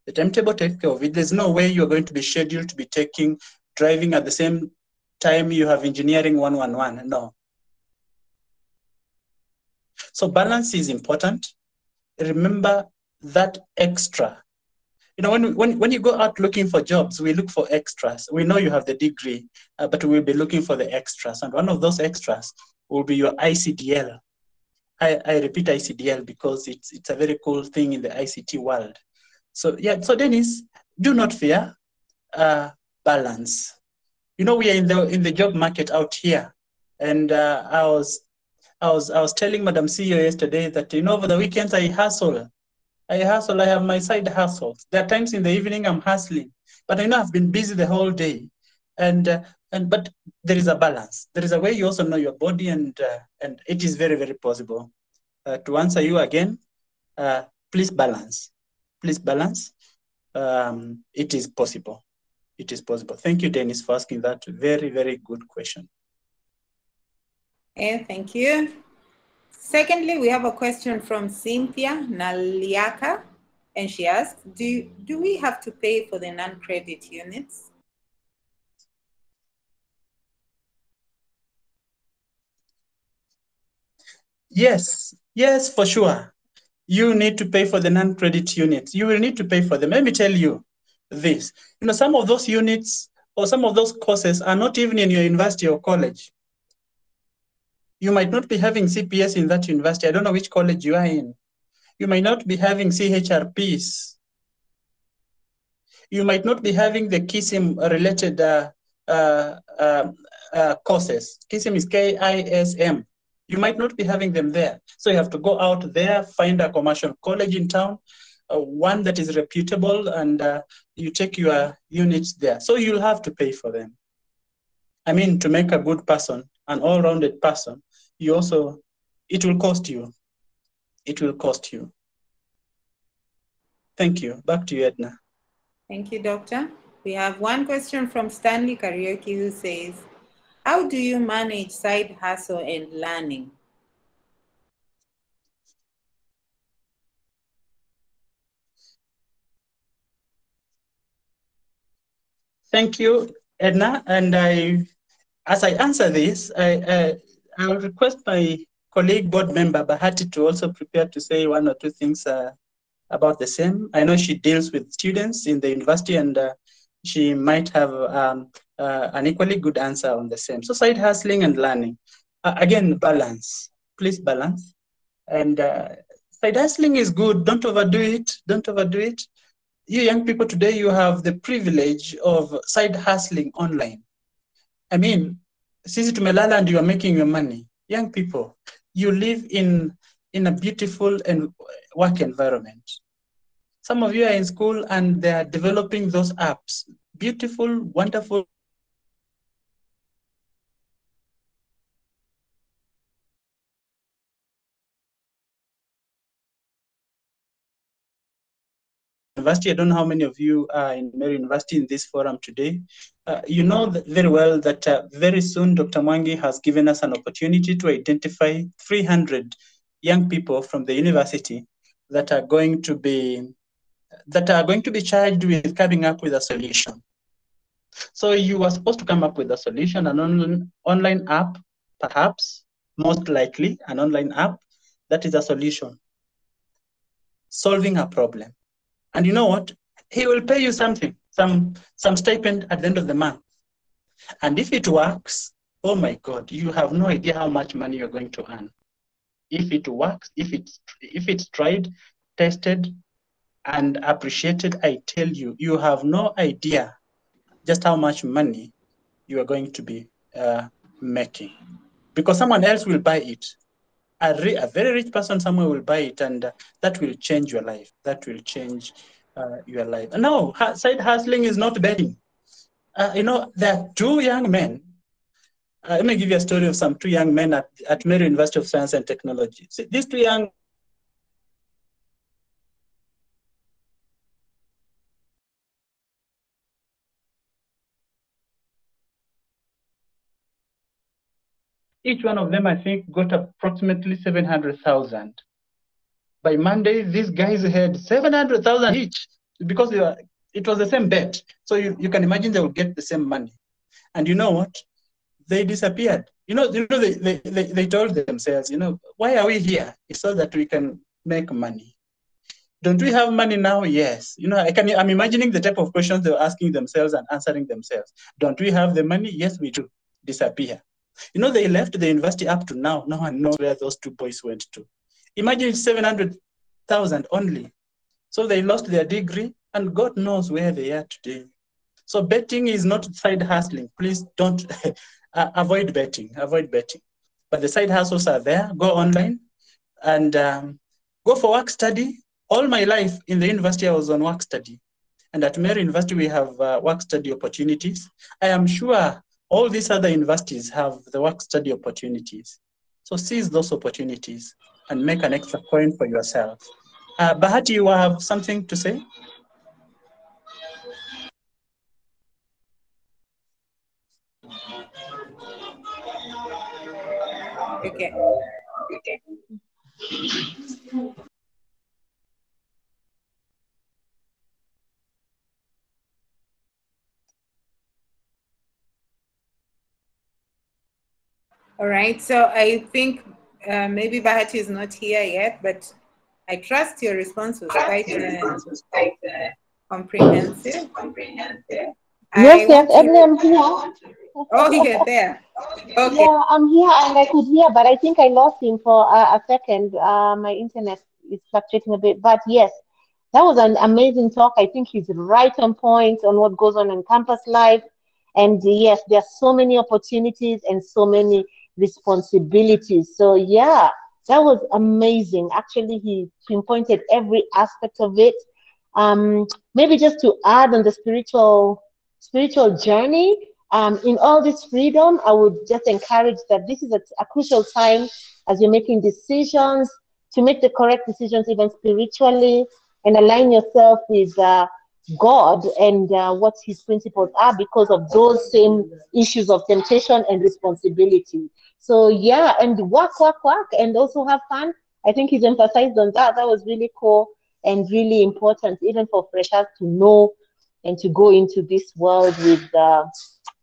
The timetable takes care of it. There's no way you're going to be scheduled to be taking driving at the same time you have engineering 111. No. So balance is important. Remember that extra. You know, when, when, when you go out looking for jobs, we look for extras. We know you have the degree, uh, but we'll be looking for the extras. And one of those extras will be your ICDL. I, I repeat ICDL because it's, it's a very cool thing in the ICT world. So yeah, so Dennis, do not fear, uh, balance. You know, we are in the in the job market out here, and uh, I was I was I was telling Madam CEO yesterday that you know over the weekends I hustle, I hustle. I have my side hustles. There are times in the evening I'm hustling, but I know I've been busy the whole day, and uh, and but there is a balance. There is a way you also know your body, and uh, and it is very very possible. Uh, to answer you again, uh, please balance, please balance. Um, it is possible. It is possible. Thank you, Dennis, for asking that very very good question. Okay, thank you. Secondly, we have a question from Cynthia Naliaka, and she asks, do, do we have to pay for the non-credit units? Yes, yes, for sure. You need to pay for the non-credit units. You will need to pay for them. Let me tell you this. You know, some of those units or some of those courses are not even in your university or college. You might not be having CPAs in that university. I don't know which college you are in. You might not be having CHRPs. You might not be having the KISM related uh, uh, uh, uh courses. KISM is K-I-S-M. You might not be having them there. So you have to go out there, find a commercial college in town, uh, one that is reputable, and uh, you take your units there. So you'll have to pay for them. I mean, to make a good person, an all-rounded person, you also, it will cost you. It will cost you. Thank you. Back to you, Edna. Thank you, Doctor. We have one question from Stanley Karioki who says, how do you manage side hustle and learning? Thank you, Edna. And I, as I answer this, I, uh, I'll request my colleague board member Bahati to also prepare to say one or two things uh, about the same. I know she deals with students in the university and uh, she might have um, uh, an equally good answer on the same. So side hustling and learning. Uh, again, balance. Please balance. And uh, side hustling is good. Don't overdo it. Don't overdo it. You young people today, you have the privilege of side hustling online. I mean, sisi tumelala and you are making your money. Young people, you live in, in a beautiful and work environment. Some of you are in school and they are developing those apps. Beautiful, wonderful University. I don't know how many of you are in Meru University in this forum today. Uh, you know very well that uh, very soon Dr. Mwangi has given us an opportunity to identify 300 young people from the university that are going to be that are going to be charged with coming up with a solution. So you are supposed to come up with a solution, an online, online app, perhaps, most likely an online app that is a solution, solving a problem. And you know what? He will pay you something, some some stipend at the end of the month. And if it works, oh my God, you have no idea how much money you're going to earn. If it works, if it's if it's tried, tested, and appreciated, I tell you, you have no idea just how much money you are going to be uh, making, because someone else will buy it. A, a very rich person somewhere will buy it and uh, that will change your life. That will change uh, your life. No, side hustling is not betting. Uh, you know, there are two young men. Uh, let me give you a story of some two young men at, at Meru University of Science and Technology. See, these two young Each one of them, I think, got approximately 700,000. By Monday, these guys had 700,000 each because were, it was the same bet. So you, you can imagine they will get the same money. And you know what? They disappeared. You know, you know they, they, they, they told themselves, you know, why are we here? It's so that we can make money. Don't we have money now? Yes. You know, I can I'm imagining the type of questions they were asking themselves and answering themselves. Don't we have the money? Yes, we do. Disappear. You know, they left the university up to now. No one knows where those two boys went to. Imagine 700,000 only. So they lost their degree, and God knows where they are today. So betting is not side hustling. Please don't avoid betting. Avoid betting. But the side hustles are there. Go online and um, go for work study. All my life in the university, I was on work study. And at Meru University, we have uh, work study opportunities. I am sure all these other universities have the work study opportunities. So seize those opportunities and make an extra coin for yourself. Uh, Bahati, you have something to say? Okay. Okay. All right, so I think uh, maybe Bahati is not here yet, but I trust your response was quite, uh, comprehensive. comprehensive. Yes, yes, Emily, I'm here. Oh, you're there. Okay. Yeah, I'm here and I could hear, but I think I lost him for a second. Uh, my internet is fluctuating a bit, but yes, that was an amazing talk. I think he's right on point on what goes on in campus life. And yes, there are so many opportunities and so many responsibilities. So yeah, that was amazing. Actually, he pinpointed every aspect of it. Um, maybe just to add on the spiritual spiritual journey, um, in all this freedom, I would just encourage that this is a, a crucial time as you're making decisions to make the correct decisions, even spiritually, and align yourself with uh, God and uh, what His principles are because of those same issues of temptation and responsibility. So yeah, and work, work, work, and also have fun. I think he's emphasized on that. That was really cool and really important, even for freshers to know and to go into this world with uh,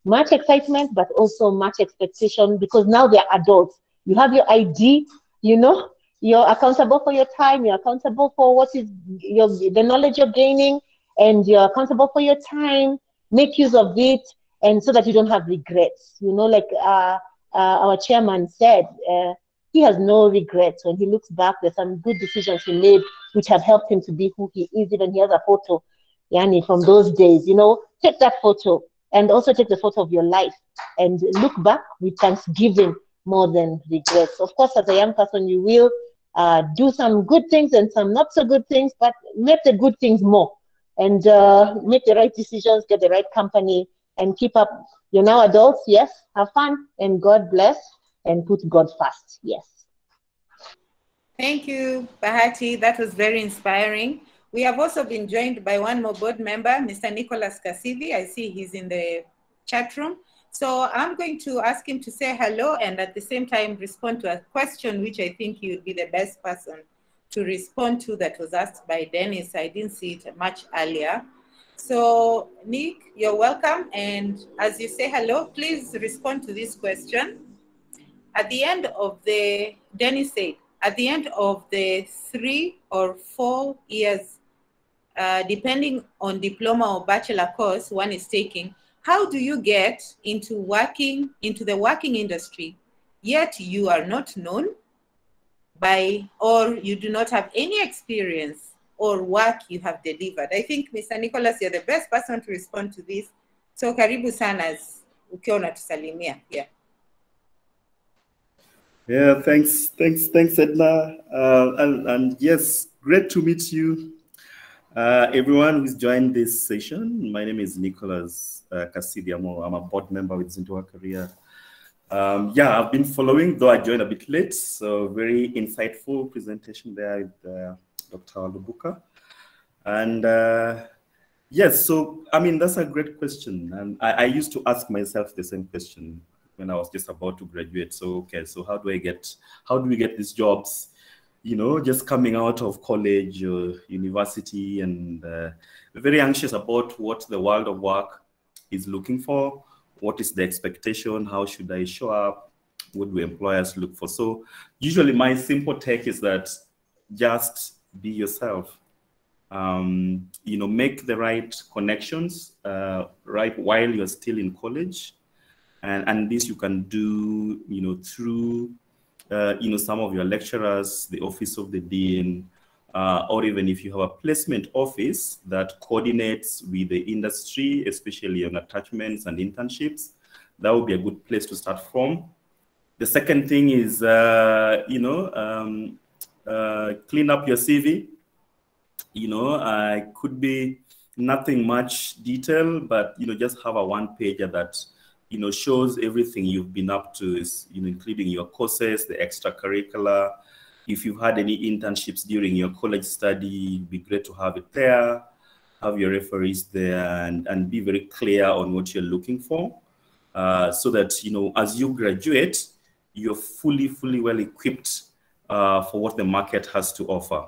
much excitement, but also much expectation because now they're adults. You have your ID, you know, you're accountable for your time, you're accountable for what is your the knowledge you're gaining, and you're accountable for your time. Make use of it, and so that you don't have regrets. You know, like uh, uh, our chairman said, uh, he has no regrets when he looks back. There's some good decisions he made which have helped him to be who he is. Even he has a photo, Yani, from those days. You know, take that photo and also take the photo of your life and look back with thanksgiving more than regrets. Of course, as a young person, you will uh, do some good things and some not so good things, but make the good things more and uh, make the right decisions, get the right company, and keep up. You're now adults, yes, have fun, and God bless, and put God first, yes. Thank you, Bahati. That was very inspiring. We have also been joined by one more board member, Mr. Nicholas Kasivi. I see he's in the chat room. So I'm going to ask him to say hello and at the same time respond to a question which I think he would be the best person to respond to that was asked by Dennis. I didn't see it much earlier. So Nick, you're welcome. And as you say hello, please respond to this question. At the end of the, Dennis said, at the end of the three or four years uh, depending on diploma or bachelor course one is taking, how do you get into working into the working industry, yet you are not known by or you do not have any experience or work you have delivered? I think Mr. Nicholas, you're the best person to respond to this. So karibu sana ukiwa unatusalimia. Yeah. Yeah, thanks, thanks, thanks, Edna. Uh, and, and yes, great to meet you. Uh, everyone who's joined this session, my name is Nicholas uh. I'm a board member with ZinduaKaria. Um, yeah, I've been following, though I joined a bit late, so very insightful presentation there with uh, Dr. Lubuka. And uh, yes, so, I mean, that's a great question. And I, I used to ask myself the same question when I was just about to graduate. So, okay, so how do I get, how do we get these jobs? you know, just coming out of college or university and uh, very anxious about what the world of work is looking for. What is the expectation? How should I show up? What do employers look for? So usually my simple take is that just be yourself. Um, you know, make the right connections uh, right while you're still in college. And, and this you can do, you know, through uh, you know, some of your lecturers, the office of the dean, uh, or even if you have a placement office that coordinates with the industry, especially on attachments and internships, that would be a good place to start from. The second thing is, uh, you know, um, uh, clean up your CV. You know, I could be nothing much detail, but, you know, just have a one pager that you know, shows everything you've been up to, is, you know, including your courses, the extracurricular. If you've had any internships during your college study, it'd be great to have it there, have your referees there, and, and be very clear on what you're looking for. Uh, so that, you know, as you graduate, you're fully, fully well equipped uh, for what the market has to offer.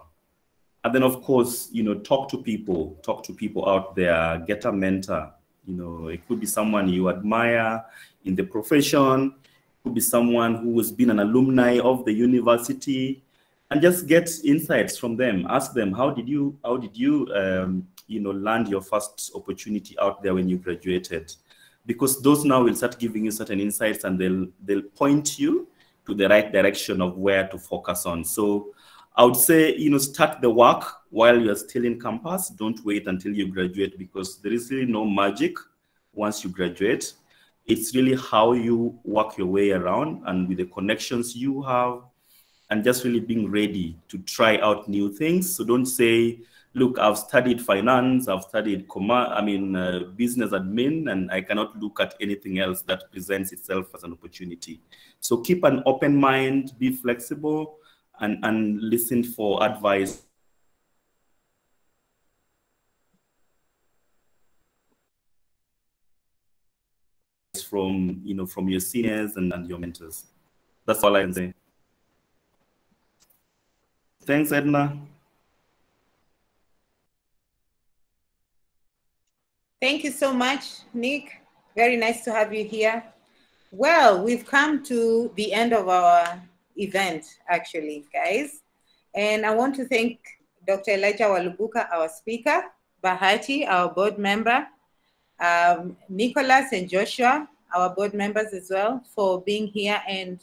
And then, of course, you know, talk to people, talk to people out there, get a mentor, you know, it could be someone you admire in the profession, it could be someone who has been an alumni of the university, and just get insights from them. Ask them, how did you, how did you, um, you know, land your first opportunity out there when you graduated? Because those now will start giving you certain insights, and they'll they'll point you to the right direction of where to focus on. So I would say, you know, start the work while you're still in campus. Don't wait until you graduate because there is really no magic once you graduate. It's really how you work your way around and with the connections you have and just really being ready to try out new things. So don't say, look, I've studied finance, I've studied I mean, uh, business admin, and I cannot look at anything else that presents itself as an opportunity. So keep an open mind, be flexible, and, and listen for advice from you know from your seniors and, and your mentors. That's all I can say. Thanks, Edna. Thank you so much, Nick. Very nice to have you here. Well, we've come to the end of our event, actually, guys. And I want to thank Dr. Elijah Walubuka, our speaker, Bahati, our board member, um, Nicholas and Joshua, our board members as well, for being here and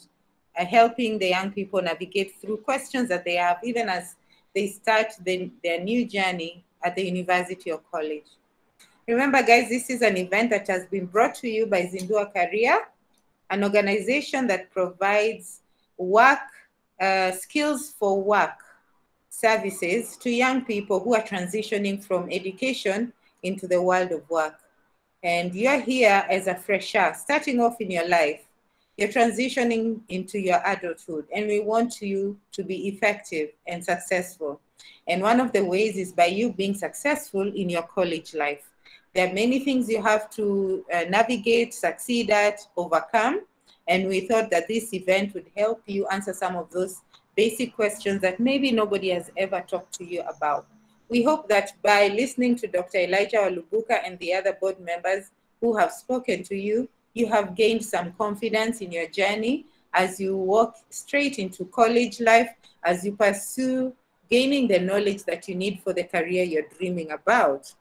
uh, helping the young people navigate through questions that they have, even as they start the, their new journey at the university or college. Remember, guys, this is an event that has been brought to you by ZinduaKaria, an organization that provides work, uh, skills for work services to young people who are transitioning from education into the world of work. And you're here as a fresher, starting off in your life. You're transitioning into your adulthood, and we want you to be effective and successful. And one of the ways is by you being successful in your college life. There are many things you have to uh, navigate, succeed at, overcome. And we thought that this event would help you answer some of those basic questions that maybe nobody has ever talked to you about. We hope that by listening to Dr. Elijah Walubuka and the other board members who have spoken to you, you have gained some confidence in your journey as you walk straight into college life, as you pursue gaining the knowledge that you need for the career you're dreaming about.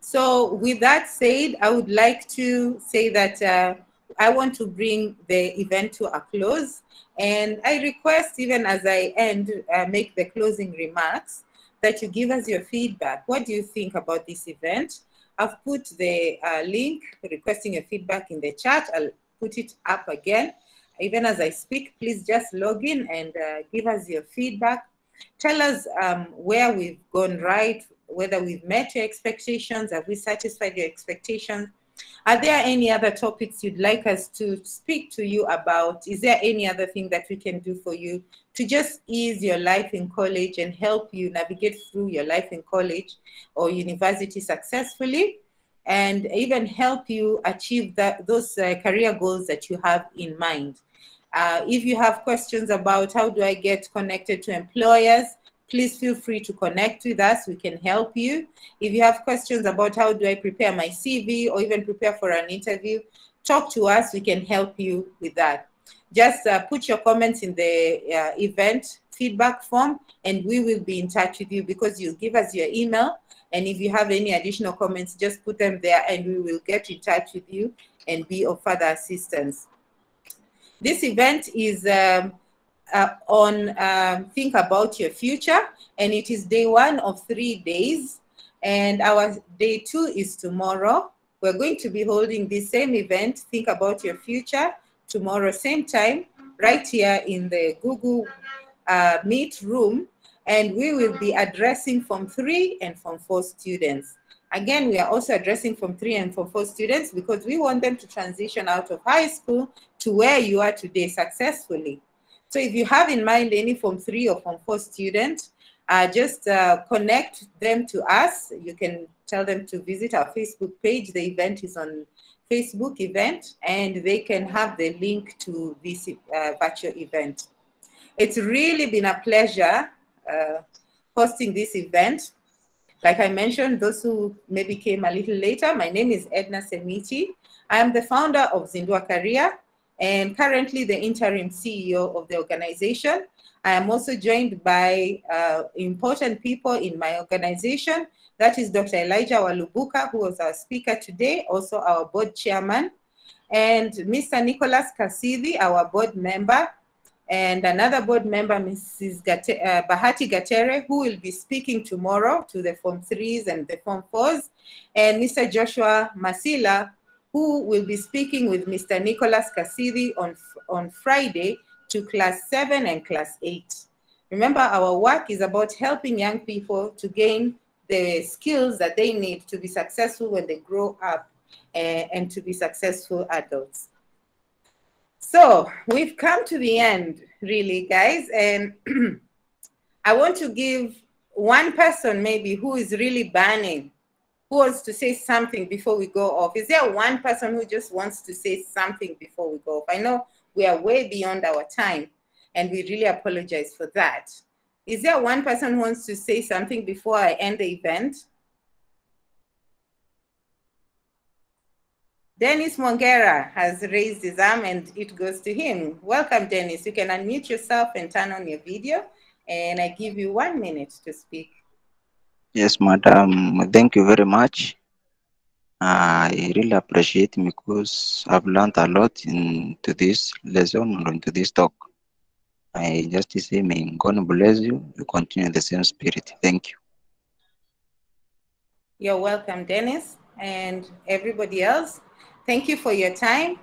So with that said, I would like to say that uh, I want to bring the event to a close. And I request, even as I end, uh, make the closing remarks, that you give us your feedback. What do you think about this event? I've put the uh, link requesting your feedback in the chat. I'll put it up again. even as I speak, please just log in and uh, give us your feedback. Tell us um, where we've gone right, whether we've met your expectations, have we satisfied your expectations? Are there any other topics you'd like us to speak to you about? Is there any other thing that we can do for you to just ease your life in college and help you navigate through your life in college or university successfully? and even help you achieve that, those uh, career goals that you have in mind. Uh, if you have questions about how do I get connected to employers, please feel free to connect with us. We can help you. If you have questions about how do I prepare my CV or even prepare for an interview, talk to us. We can help you with that. Just uh, put your comments in the uh, event feedback form and we will be in touch with you because you give us your email and if you have any additional comments, just put them there and we will get in touch with you and be of further assistance. This event is um, uh, on um, Think About Your Future, and it is day one of three days. And our day two is tomorrow. We're going to be holding the same event, Think About Your Future, tomorrow, same time, right here in the Google uh, Meet room and we will be addressing Form 3 and Form 4 students. Again, we are also addressing Form 3 and Form 4 students because we want them to transition out of high school to where you are today successfully. So if you have in mind any Form 3 or Form 4 student, uh, just uh, connect them to us. You can tell them to visit our Facebook page. The event is on Facebook event and they can have the link to this uh, virtual event. It's really been a pleasure uh, hosting this event. Like I mentioned, those who maybe came a little later, my name is Edna Semiti. I am the founder of ZinduaKaria and currently the interim CEO of the organization. I am also joined by uh, important people in my organization. That is Dr. Elijah Walubuka, who was our speaker today, also our board chairman, and Mr. Nicholas Kasidi, our board member, and another board member, Mrs. Gate, uh, Bahati Gatere, who will be speaking tomorrow to the Form 3s and the Form 4s, and Mr. Joshua Masila, who will be speaking with Mr. Nicholas Kasidi on, on Friday to Class 7 and Class 8. Remember, our work is about helping young people to gain the skills that they need to be successful when they grow up uh, and to be successful adults. So we've come to the end, really, guys. And I want to give one person maybe who is really burning, who wants to say something before we go off. Is there one person who just wants to say something before we go off? I know we are way beyond our time, and we really apologize for that. Is there one person who wants to say something before I end the event? Dennis Mongera has raised his arm and it goes to him. Welcome, Dennis. You can unmute yourself and turn on your video. And I give you one minute to speak. Yes, madam. Thank you very much. I really appreciate because I've learned a lot into this lesson or into this talk. I just say, may God bless you. You continue the same spirit. Thank you. You're welcome, Dennis, and everybody else. Thank you for your time.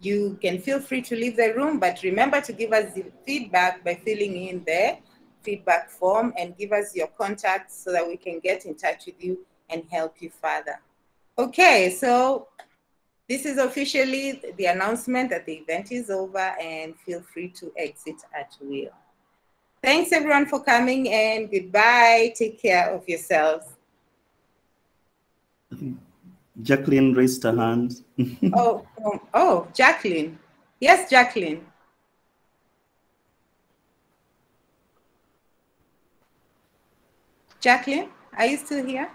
You can feel free to leave the room, but remember to give us the feedback by filling in the feedback form and give us your contacts so that we can get in touch with you and help you further. Okay, so this is officially the announcement that the event is over and feel free to exit at will. Thanks everyone for coming and goodbye. Take care of yourselves. Jacqueline raised her hand. oh, oh, oh, Jacqueline. Yes, Jacqueline. Jacqueline, are you still here?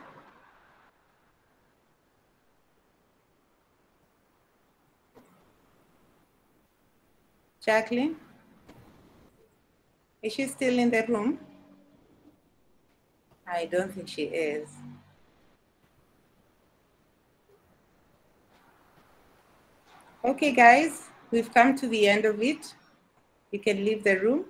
Jacqueline? Is she still in the room? I don't think she is. Okay, guys, we've come to the end of it. You can leave the room.